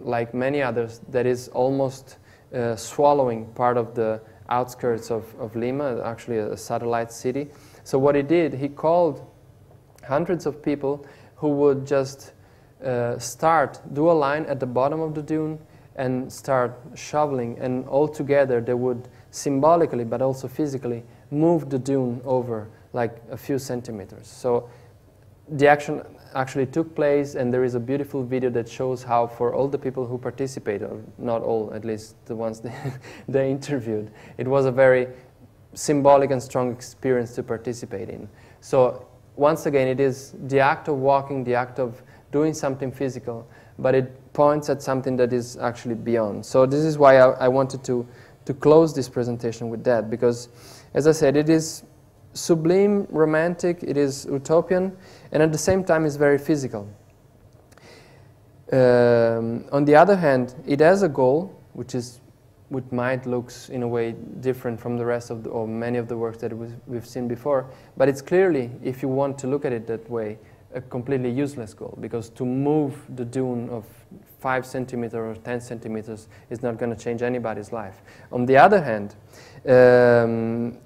like many others, that is almost uh, swallowing part of the outskirts of, of Lima, actually a satellite city. So what he did, he called hundreds of people who would just uh, start, do a line at the bottom of the dune and start shoveling and all together they would symbolically but also physically move the dune over like a few centimeters. So the action actually took place and there is a beautiful video that shows how for all the people who participated, not all, at least the ones <laughs> they, they interviewed, it was a very symbolic and strong experience to participate in. So once again, it is the act of walking, the act of doing something physical, but it points at something that is actually beyond. So this is why I, I wanted to, to close this presentation with that, because as I said, it is sublime, romantic, it is utopian, and at the same time is very physical. Um, on the other hand, it has a goal, which is which might looks in a way different from the rest of the, or many of the works that we've seen before, but it's clearly, if you want to look at it that way, a completely useless goal because to move the dune of 5 centimeters or 10 centimeters is not going to change anybody's life. On the other hand, um,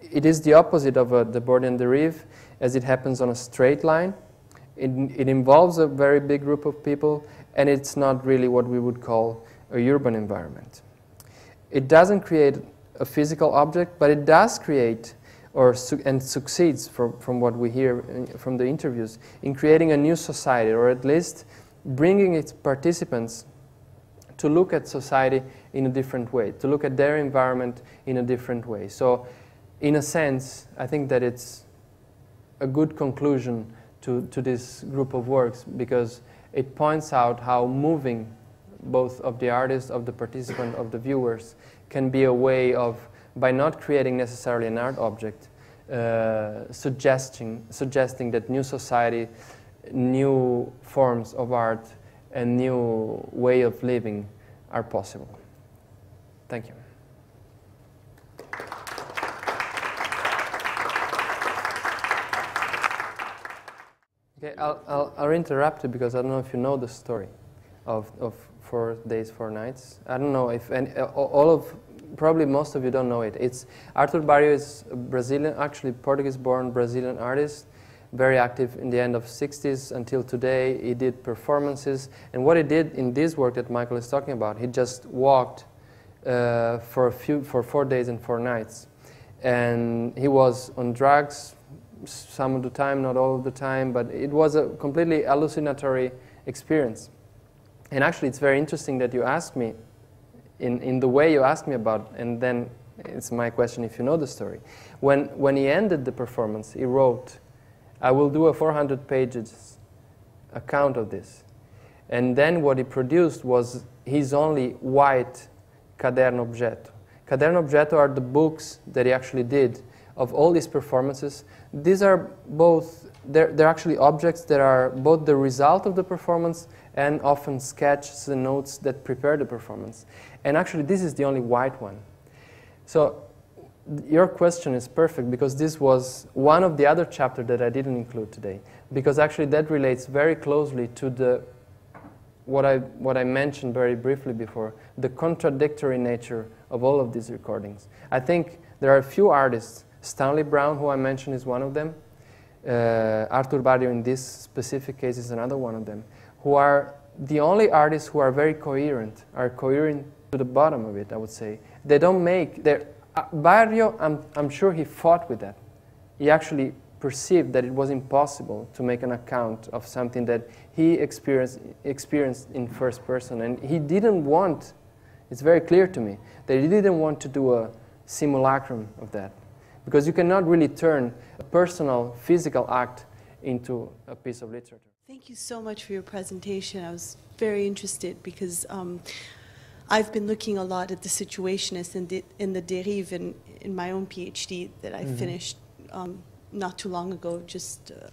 it is the opposite of uh, Debordian derive as it happens on a straight line. It, it involves a very big group of people and it's not really what we would call a urban environment. It doesn't create a physical object, but it does create or su and succeeds from, from what we hear in, from the interviews in creating a new society or at least bringing its participants to look at society in a different way, to look at their environment in a different way. So in a sense, I think that it's a good conclusion to, to this group of works because it points out how moving both of the artist, of the participant, of the viewers can be a way of by not creating necessarily an art object, uh, suggesting, suggesting that new society, new forms of art, and new way of living are possible. Thank you. Okay, I'll, I'll, I'll interrupt you because I don't know if you know the story of, of Four Days, Four Nights. I don't know if any, all of probably most of you don't know it. It's Artur Barrio is a Brazilian, actually Portuguese-born Brazilian artist, very active in the end of 60s until today. He did performances, and what he did in this work that Michael is talking about, he just walked uh, for a few, for four days and four nights, and he was on drugs some of the time, not all of the time, but it was a completely hallucinatory experience. And actually, it's very interesting that you asked me in, in the way you asked me about, and then it's my question if you know the story. When, when he ended the performance, he wrote, I will do a 400 pages account of this. And then what he produced was his only white caderno objeto. Caderno objeto are the books that he actually did of all these performances. These are both, they're, they're actually objects that are both the result of the performance and often sketches and notes that prepare the performance. And actually, this is the only white one. So your question is perfect because this was one of the other chapters that I didn't include today. Because actually that relates very closely to the what I, what I mentioned very briefly before, the contradictory nature of all of these recordings. I think there are a few artists, Stanley Brouwn, who I mentioned, is one of them. Uh, Artur Barrio, in this specific case, is another one of them, who are the only artists who are very coherent, are coherent to the bottom of it, I would say. They don't make, they're, uh, Barrio, I'm, I'm sure he fought with that. He actually perceived that it was impossible to make an account of something that he experienced, experienced in first person. And he didn't want, it's very clear to me, that he didn't want to do a simulacrum of that. Because you cannot really turn a personal, physical act into a piece of literature. Thank you so much for your presentation. I was very interested because um, I've been looking a lot at the Situationists in the, in the dérive in, in my own PhD that I mm -hmm. finished um, not too long ago, just uh,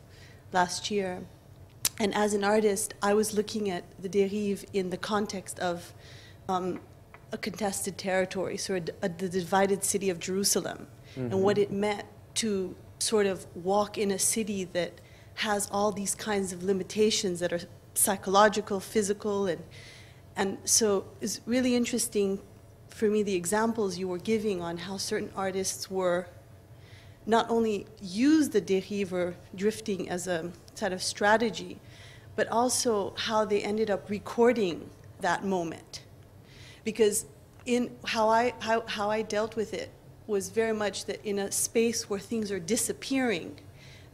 last year. And as an artist, I was looking at the dérive in the context of um, a contested territory, so a, a, the divided city of Jerusalem, mm -hmm. and what it meant to sort of walk in a city that has all these kinds of limitations that are psychological, physical, and and so it's really interesting for me the examples you were giving on how certain artists were not only use the dérive or drifting as a sort of strategy, but also how they ended up recording that moment. Because in how I, how, how I dealt with it was very much that in a space where things are disappearing,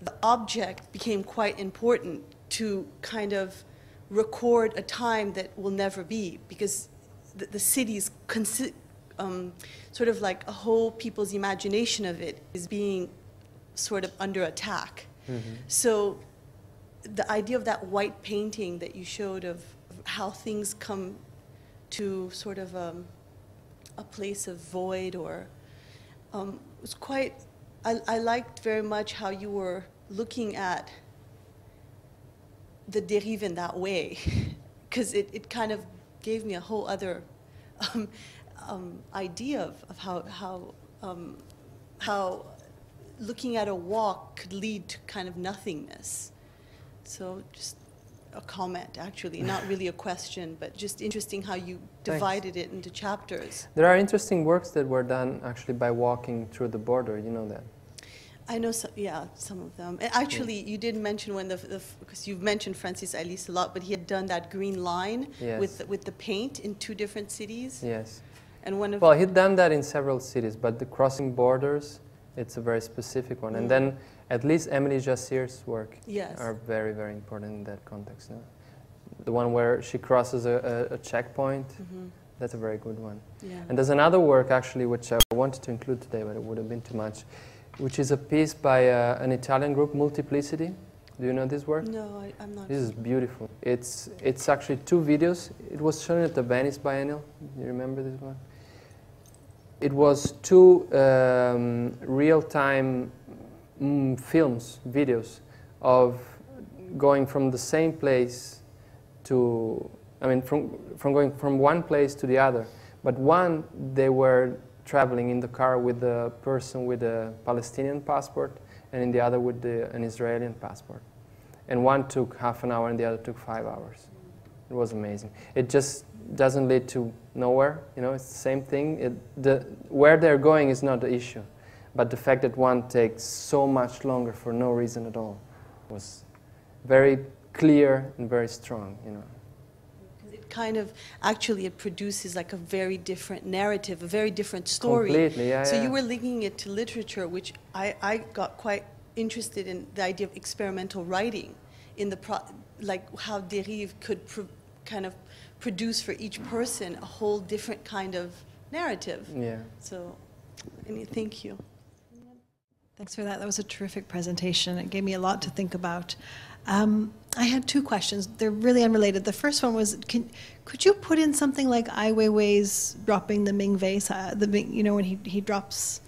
the object became quite important to kind of record a time that will never be because the, the city's um, sort of like a whole people's imagination of it is being sort of under attack. Mm-hmm. So the idea of that white painting that you showed of how things come to sort of um, a place of void or um, was quite, I, I liked very much how you were looking at the dérive in that way, <laughs> because it, it kind of gave me a whole other um, um, idea of, of how, how, um, how looking at a walk could lead to kind of nothingness. So just a comment, actually, not really a question, but just interesting how you divided Thanks. it into chapters. There are interesting works that were done actually by walking through the border, you know that? I know, some, yeah, some of them. Actually, you did mention when the, because you've mentioned Francis Alÿs a lot, but he had done that green line yes. with, with the paint in two different cities. Yes. And one of well, he'd done that in several cities, but the crossing borders, it's a very specific one. Mm. And then at least Emily Jacir's work yes. are very, very important in that context. No? The one where she crosses a, a, a checkpoint, mm -hmm. that's a very good one. Yeah. And there's another work actually which I wanted to include today, but it would have been too much which is a piece by uh, an Italian group, Multiplicity. Do you know this work? No, I, am not. This is beautiful. It's, it's actually two videos. It was shown at the Venice Biennial. Do you remember this one? It was two um, real-time mm, films, videos, of going from the same place to, I mean, from, from going from one place to the other. But one, they were traveling in the car with the person with a Palestinian passport and in the other with the, an Israeli passport. And one took half an hour and the other took five hours. It was amazing. It just doesn't lead to nowhere, you know, it's the same thing. It, the, where they're going is not the issue, but the fact that one takes so much longer for no reason at all was very clear and very strong, you know It kind of actually it produces like a very different narrative, a very different story. Completely, yeah. So yeah. you were linking it to literature, which I, I got quite interested in the idea of experimental writing, in the pro, like how dérive could pro, kind of produce for each person a whole different kind of narrative. Yeah. So, I mean, thank you. Thanks for that. That was a terrific presentation. It gave me a lot to think about. Um, I had two questions. They're really unrelated. The first one was, can, could you put in something like Ai Weiwei's dropping the Ming vase, uh, the Ming, you know, when he, he drops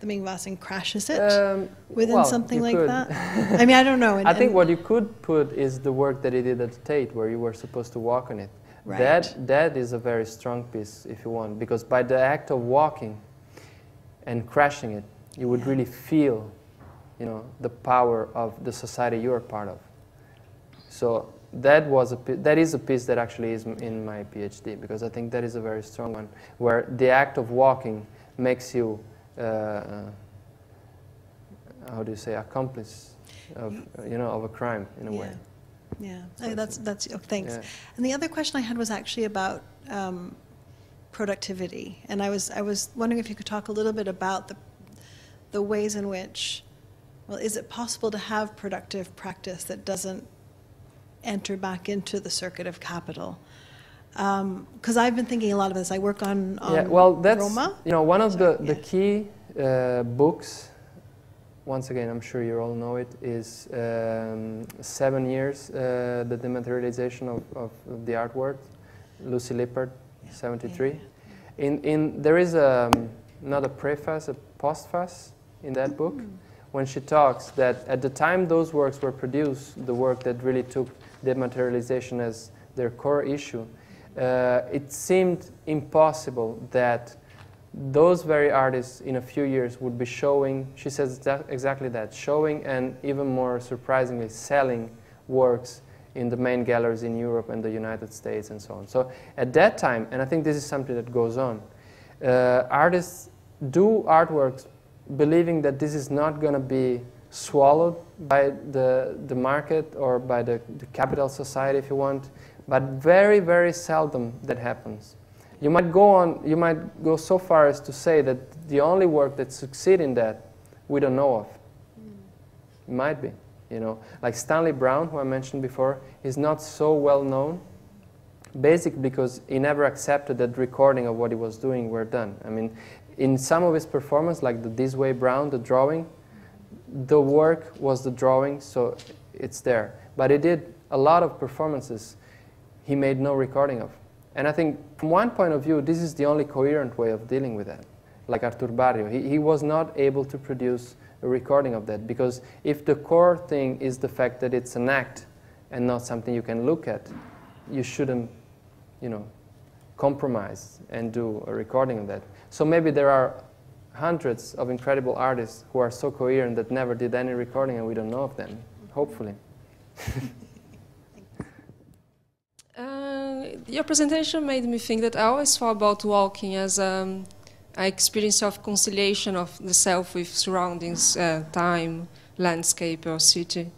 the Ming vase and crashes it Um, within well, something like could. that? <laughs> I mean, I don't know. and- I think what you could put is the work that he did at Tate, where you were supposed to walk on it. Right. That that is a very strong piece, if you want, because by the act of walking and crashing it, you would Yeah. really feel, you know, the power of the society you are part of. So that was a that is a piece that actually is in my PhD because I think that is a very strong one, where the act of walking makes you, uh, uh, how do you say, accomplice of you know of a crime in a way. Yeah, Uh, that's, that's, oh, thanks. Yeah. And the other question I had was actually about um, productivity. And I was, I was wondering if you could talk a little bit about the, the ways in which, well, is it possible to have productive practice that doesn't enter back into the circuit of capital? Because I've been thinking a lot of this. I work on, on yeah, well, that's Roma. you know one of the Sorry, the yeah. key uh, books. Once again, I'm sure you all know it. Is um, seven years uh, the dematerialization of, of, the art world, Lucy Lippard, Yeah, 73. yeah, In in there is a not a preface, a postface in that book when she talks that at the time those works were produced, the work that really took dematerialization as their core issue, uh, it seemed impossible that those very artists in a few years would be showing, she says exa- exactly that, showing and even more surprisingly selling works in the main galleries in Europe and the United States and so on. So at that time, and I think this is something that goes on, uh, artists do artworks believing that this is not going to be swallowed by the, the market or by the, the capital society, if you want, but very, very seldom that happens. You might go on, you might go so far as to say that the only work that succeed in that we don't know of. It might be, you know, like Stanley Brouwn, who I mentioned before, is not so well known, basically because he never accepted that recording of what he was doing were done. I mean, in some of his performance, like the This Way Brouwn, the drawing, the work was the drawing, so it's there. But he did a lot of performances he made no recording of. And I think from one point of view, this is the only coherent way of dealing with that. Like Artur Barrio, he, he was not able to produce a recording of that because if the core thing is the fact that it's an act and not something you can look at, you shouldn't, you know, compromise and do a recording of that. So maybe there are hundreds of incredible artists who are so coherent that never did any recording and we don't know of them, hopefully. <laughs> Uh, your presentation made me think that I always thought about walking as um, an experience of conciliation of the self with surroundings, uh, time, landscape, or city.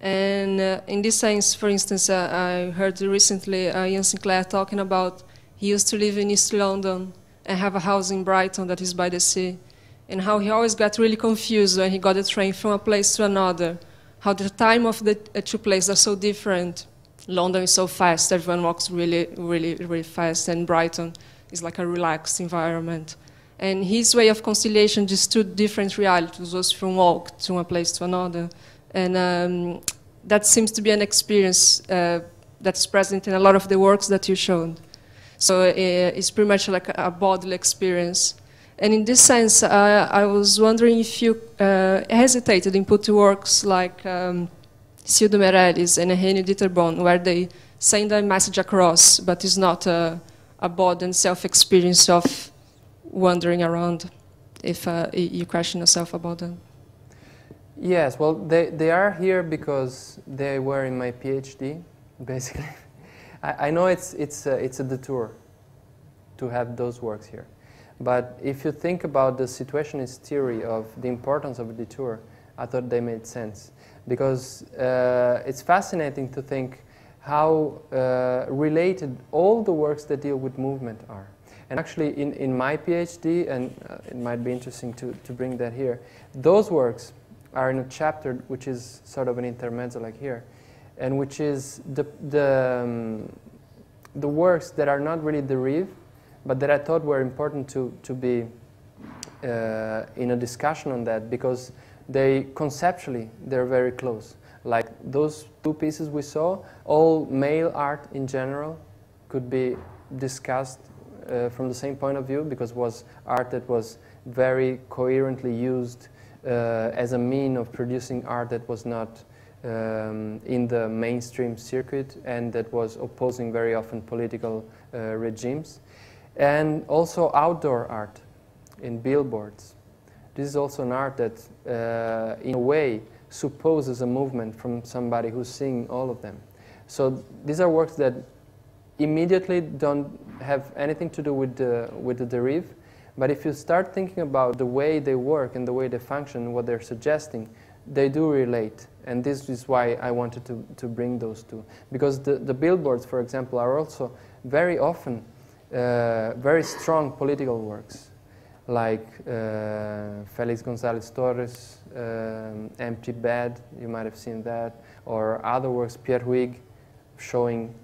And uh, in this sense, for instance, uh, I heard recently uh, Iain Sinclair talking about he used to live in East London and have a house in Brighton that is by the sea, and how he always got really confused when he got a train from a place to another, how the time of the uh, two places are so different. London is so fast, everyone walks really, really, really fast, and Brighton is like a relaxed environment. And his way of conciliation, just two different realities, was from walk to one place to another. And um, that seems to be an experience uh, that's present in a lot of the works that you showed. So uh, it's pretty much like a bodily experience. And in this sense, uh, I was wondering if you uh, hesitated in putting works like um, Cildo Meireles and Henry Dittborn, where they send a message across, but it's not a, a bod and self-experience of wandering around if uh, you question yourself about them. Yes, well, they, they are here because they were in my PhD, basically. <laughs> I, I know it's, it's, a, it's a detour to have those works here. But if you think about the situationist theory of the importance of a detour, I thought they made sense. Because uh, it's fascinating to think how uh, related all the works that deal with movement are. And actually, in, in my PhD, and uh, it might be interesting to, to bring that here, those works are in a chapter which is sort of an intermezzo like here, and which is the, the, um, the works that are not really derived, but that I thought were important to, to be uh, in a discussion on that because they conceptually they're very close. Like those two pieces we saw, all mail art in general could be discussed uh, from the same point of view because it was art that was very coherently used uh, as a mean of producing art that was not um, in the mainstream circuit and that was opposing very often political uh, regimes. And also outdoor art in billboards. This is also an art that, uh, in a way, supposes a movement from somebody who's seeing all of them. So these are works that immediately don't have anything to do with the, with the derive, but if you start thinking about the way they work and the way they function, what they're suggesting, they do relate. And this is why I wanted to, to bring those two. Because the, the billboards, for example, are also very often uh, very strong political works, like uh, Felix Gonzalez Torres, um, Empty Bed, you might have seen that, or other works, Pierre Huyghe, showing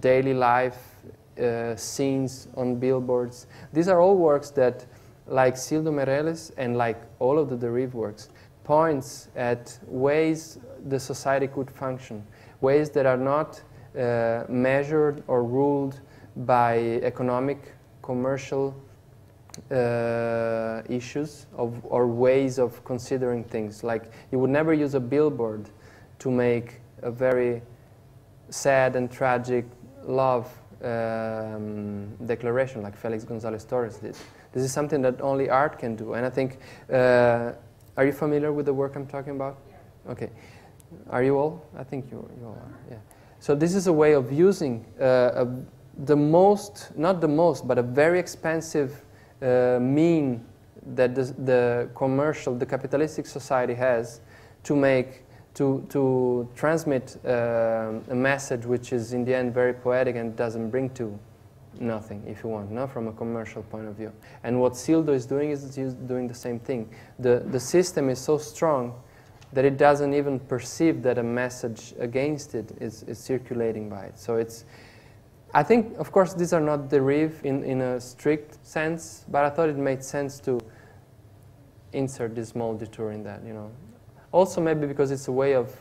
daily life uh, scenes on billboards. These are all works that, like Cildo Meireles and like all of the Derive works, points at ways the society could function, ways that are not uh, measured or ruled by economic, commercial uh, issues of, or ways of considering things. Like you would never use a billboard to make a very sad and tragic love um, declaration like Felix Gonzalez Torres did. This is something that only art can do. And I think, uh, are you familiar with the work I'm talking about? Yeah. Okay. Are you all? I think you, you all are. Yeah. So this is a way of using uh, a, the most, not the most, but a very expensive uh, mean that the, the commercial, the capitalistic society has to make to, to transmit uh, a message which is in the end very poetic and doesn't bring to nothing, if you want, not from a commercial point of view. And what Cildo is doing is he's doing the same thing. The, the system is so strong that it doesn't even perceive that a message against it is, is circulating by it. So it's, I think, of course, these are not derive in, in a strict sense, but I thought it made sense to insert this small detour in that, you know. Also, maybe because it's a way of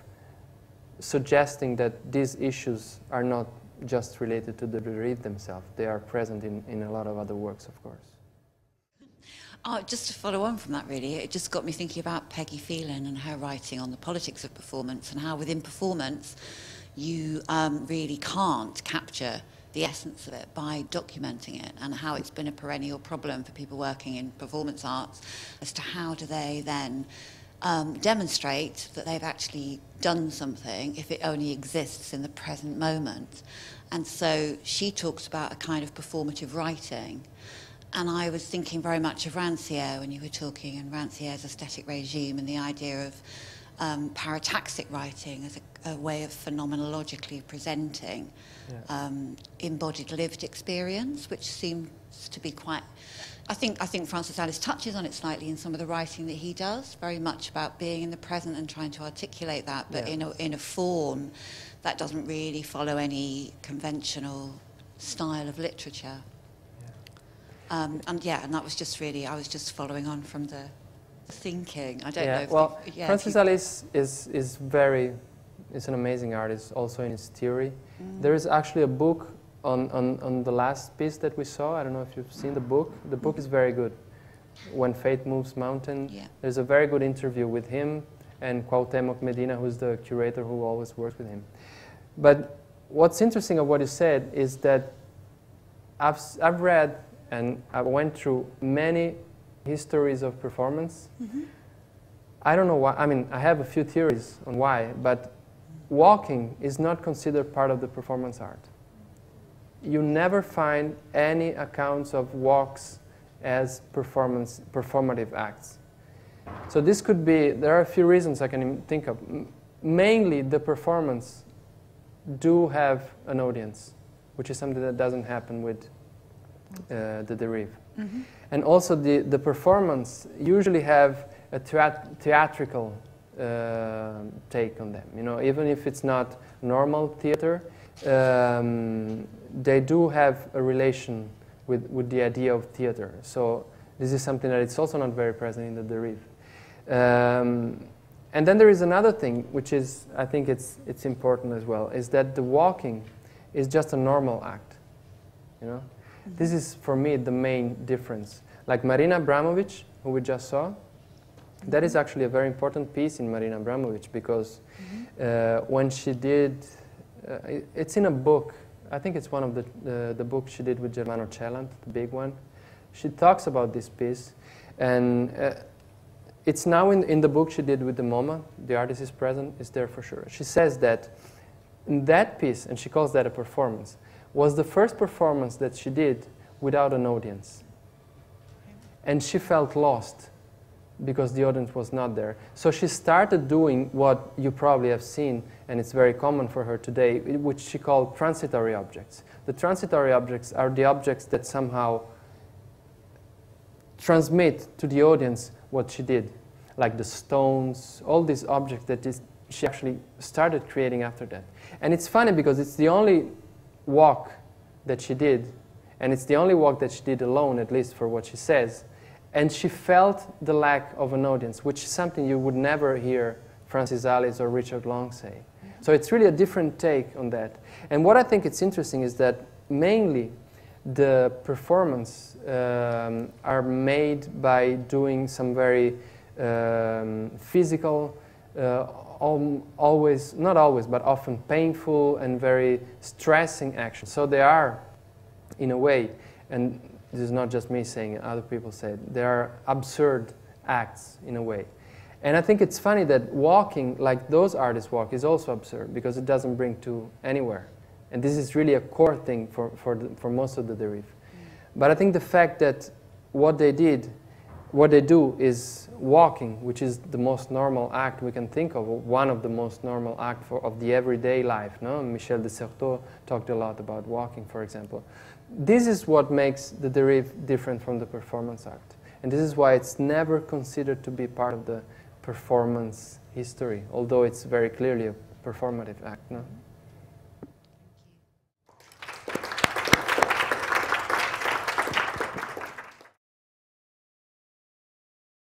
suggesting that these issues are not just related to the Derive themselves. They are present in, in a lot of other works, of course. Oh, just to follow on from that, really, it just got me thinking about Peggy Phelan and her writing on the politics of performance and how within performance you um, really can't capture the essence of it by documenting it and how it's been a perennial problem for people working in performance arts as to how do they then um, demonstrate that they've actually done something if it only exists in the present moment. And so she talks about a kind of performative writing. And I was thinking very much of Rancière when you were talking, and Rancière's aesthetic regime and the idea of um, parataxic writing as a, a, way of phenomenologically presenting yeah. um, embodied lived experience, which seems to be quite I think, I think Francis Alÿs touches on it slightly in some of the writing that he does, very much about being in the present and trying to articulate that, but yeah. in, a, in a form that doesn't really follow any conventional style of literature. Yeah. Um, and yeah, and that was just really, I was just following on from the thinking. I don't yeah. know. If well, yeah, Francis Alÿs is, is very, is an amazing artist also in his theory. Mm. There is actually a book on, on, on the last piece that we saw, I don't know if you've seen the book. The book is very good. When Faith Moves Mountain, yeah. there's a very good interview with him and Cuauhtemoc Medina, who's the curator who always works with him. But what's interesting of what you said is that I've, I've read and I went through many histories of performance. Mm-hmm. I don't know why, I mean, I have a few theories on why, but walking is not considered part of the performance art you never find any accounts of walks as performance, performative acts. So this could be, there are a few reasons I can think of. Mainly the performance do have an audience, which is something that doesn't happen with uh, the derive. Mm-hmm. And also the, the performance usually have a theatrical uh, take on them. You know, even if it's not normal theater, um, they do have a relation with, with the idea of theater. So this is something that it's also not very present in the Derive. Um, and then there is another thing, which is, I think it's, it's important as well, is that the walking is just a normal act. You know? This is, for me, the main difference. Like Marina Abramovic, who we just saw, that is actually a very important piece in Marina Abramovic because uh, when she did, uh, it's in a book, I think it's one of the, the, the books she did with Germano Celant, the big one. She talks about this piece, and uh, it's now in, in the book she did with the MoMA, The Artist is Present, is there for sure. She says that in that piece, and she calls that a performance, was the first performance that she did without an audience. And she felt lost because the audience was not there. So she started doing what you probably have seen, and it's very common for her today, which she called transitory objects. The transitory objects are the objects that somehow transmit to the audience what she did, like the stones, all these objects that is, she actually started creating after that. And it's funny because it's the only walk that she did, and it's the only walk that she did alone, at least for what she says. And she felt the lack of an audience, which is something you would never hear Francis Alÿs or Richard Long say. So it's really a different take on that. And what I think it's interesting is that mainly the performance um, are made by doing some very um, physical, uh, always, not always, but often painful and very stressing actions. So they are, in a way, and this is not just me saying it, other people say it, they are absurd acts in a way. And I think it's funny that walking like those artists walk is also absurd because it doesn't bring to anywhere. And this is really a core thing for, for, the, for most of the derive. Mm. But I think the fact that what they did, what they do is walking, which is the most normal act we can think of, one of the most normal act of the everyday life. No? Michel de Certeau talked a lot about walking, for example. This is what makes the derive different from the performance act. And this is why it's never considered to be part of the performance history, although it's very clearly a performative act. No?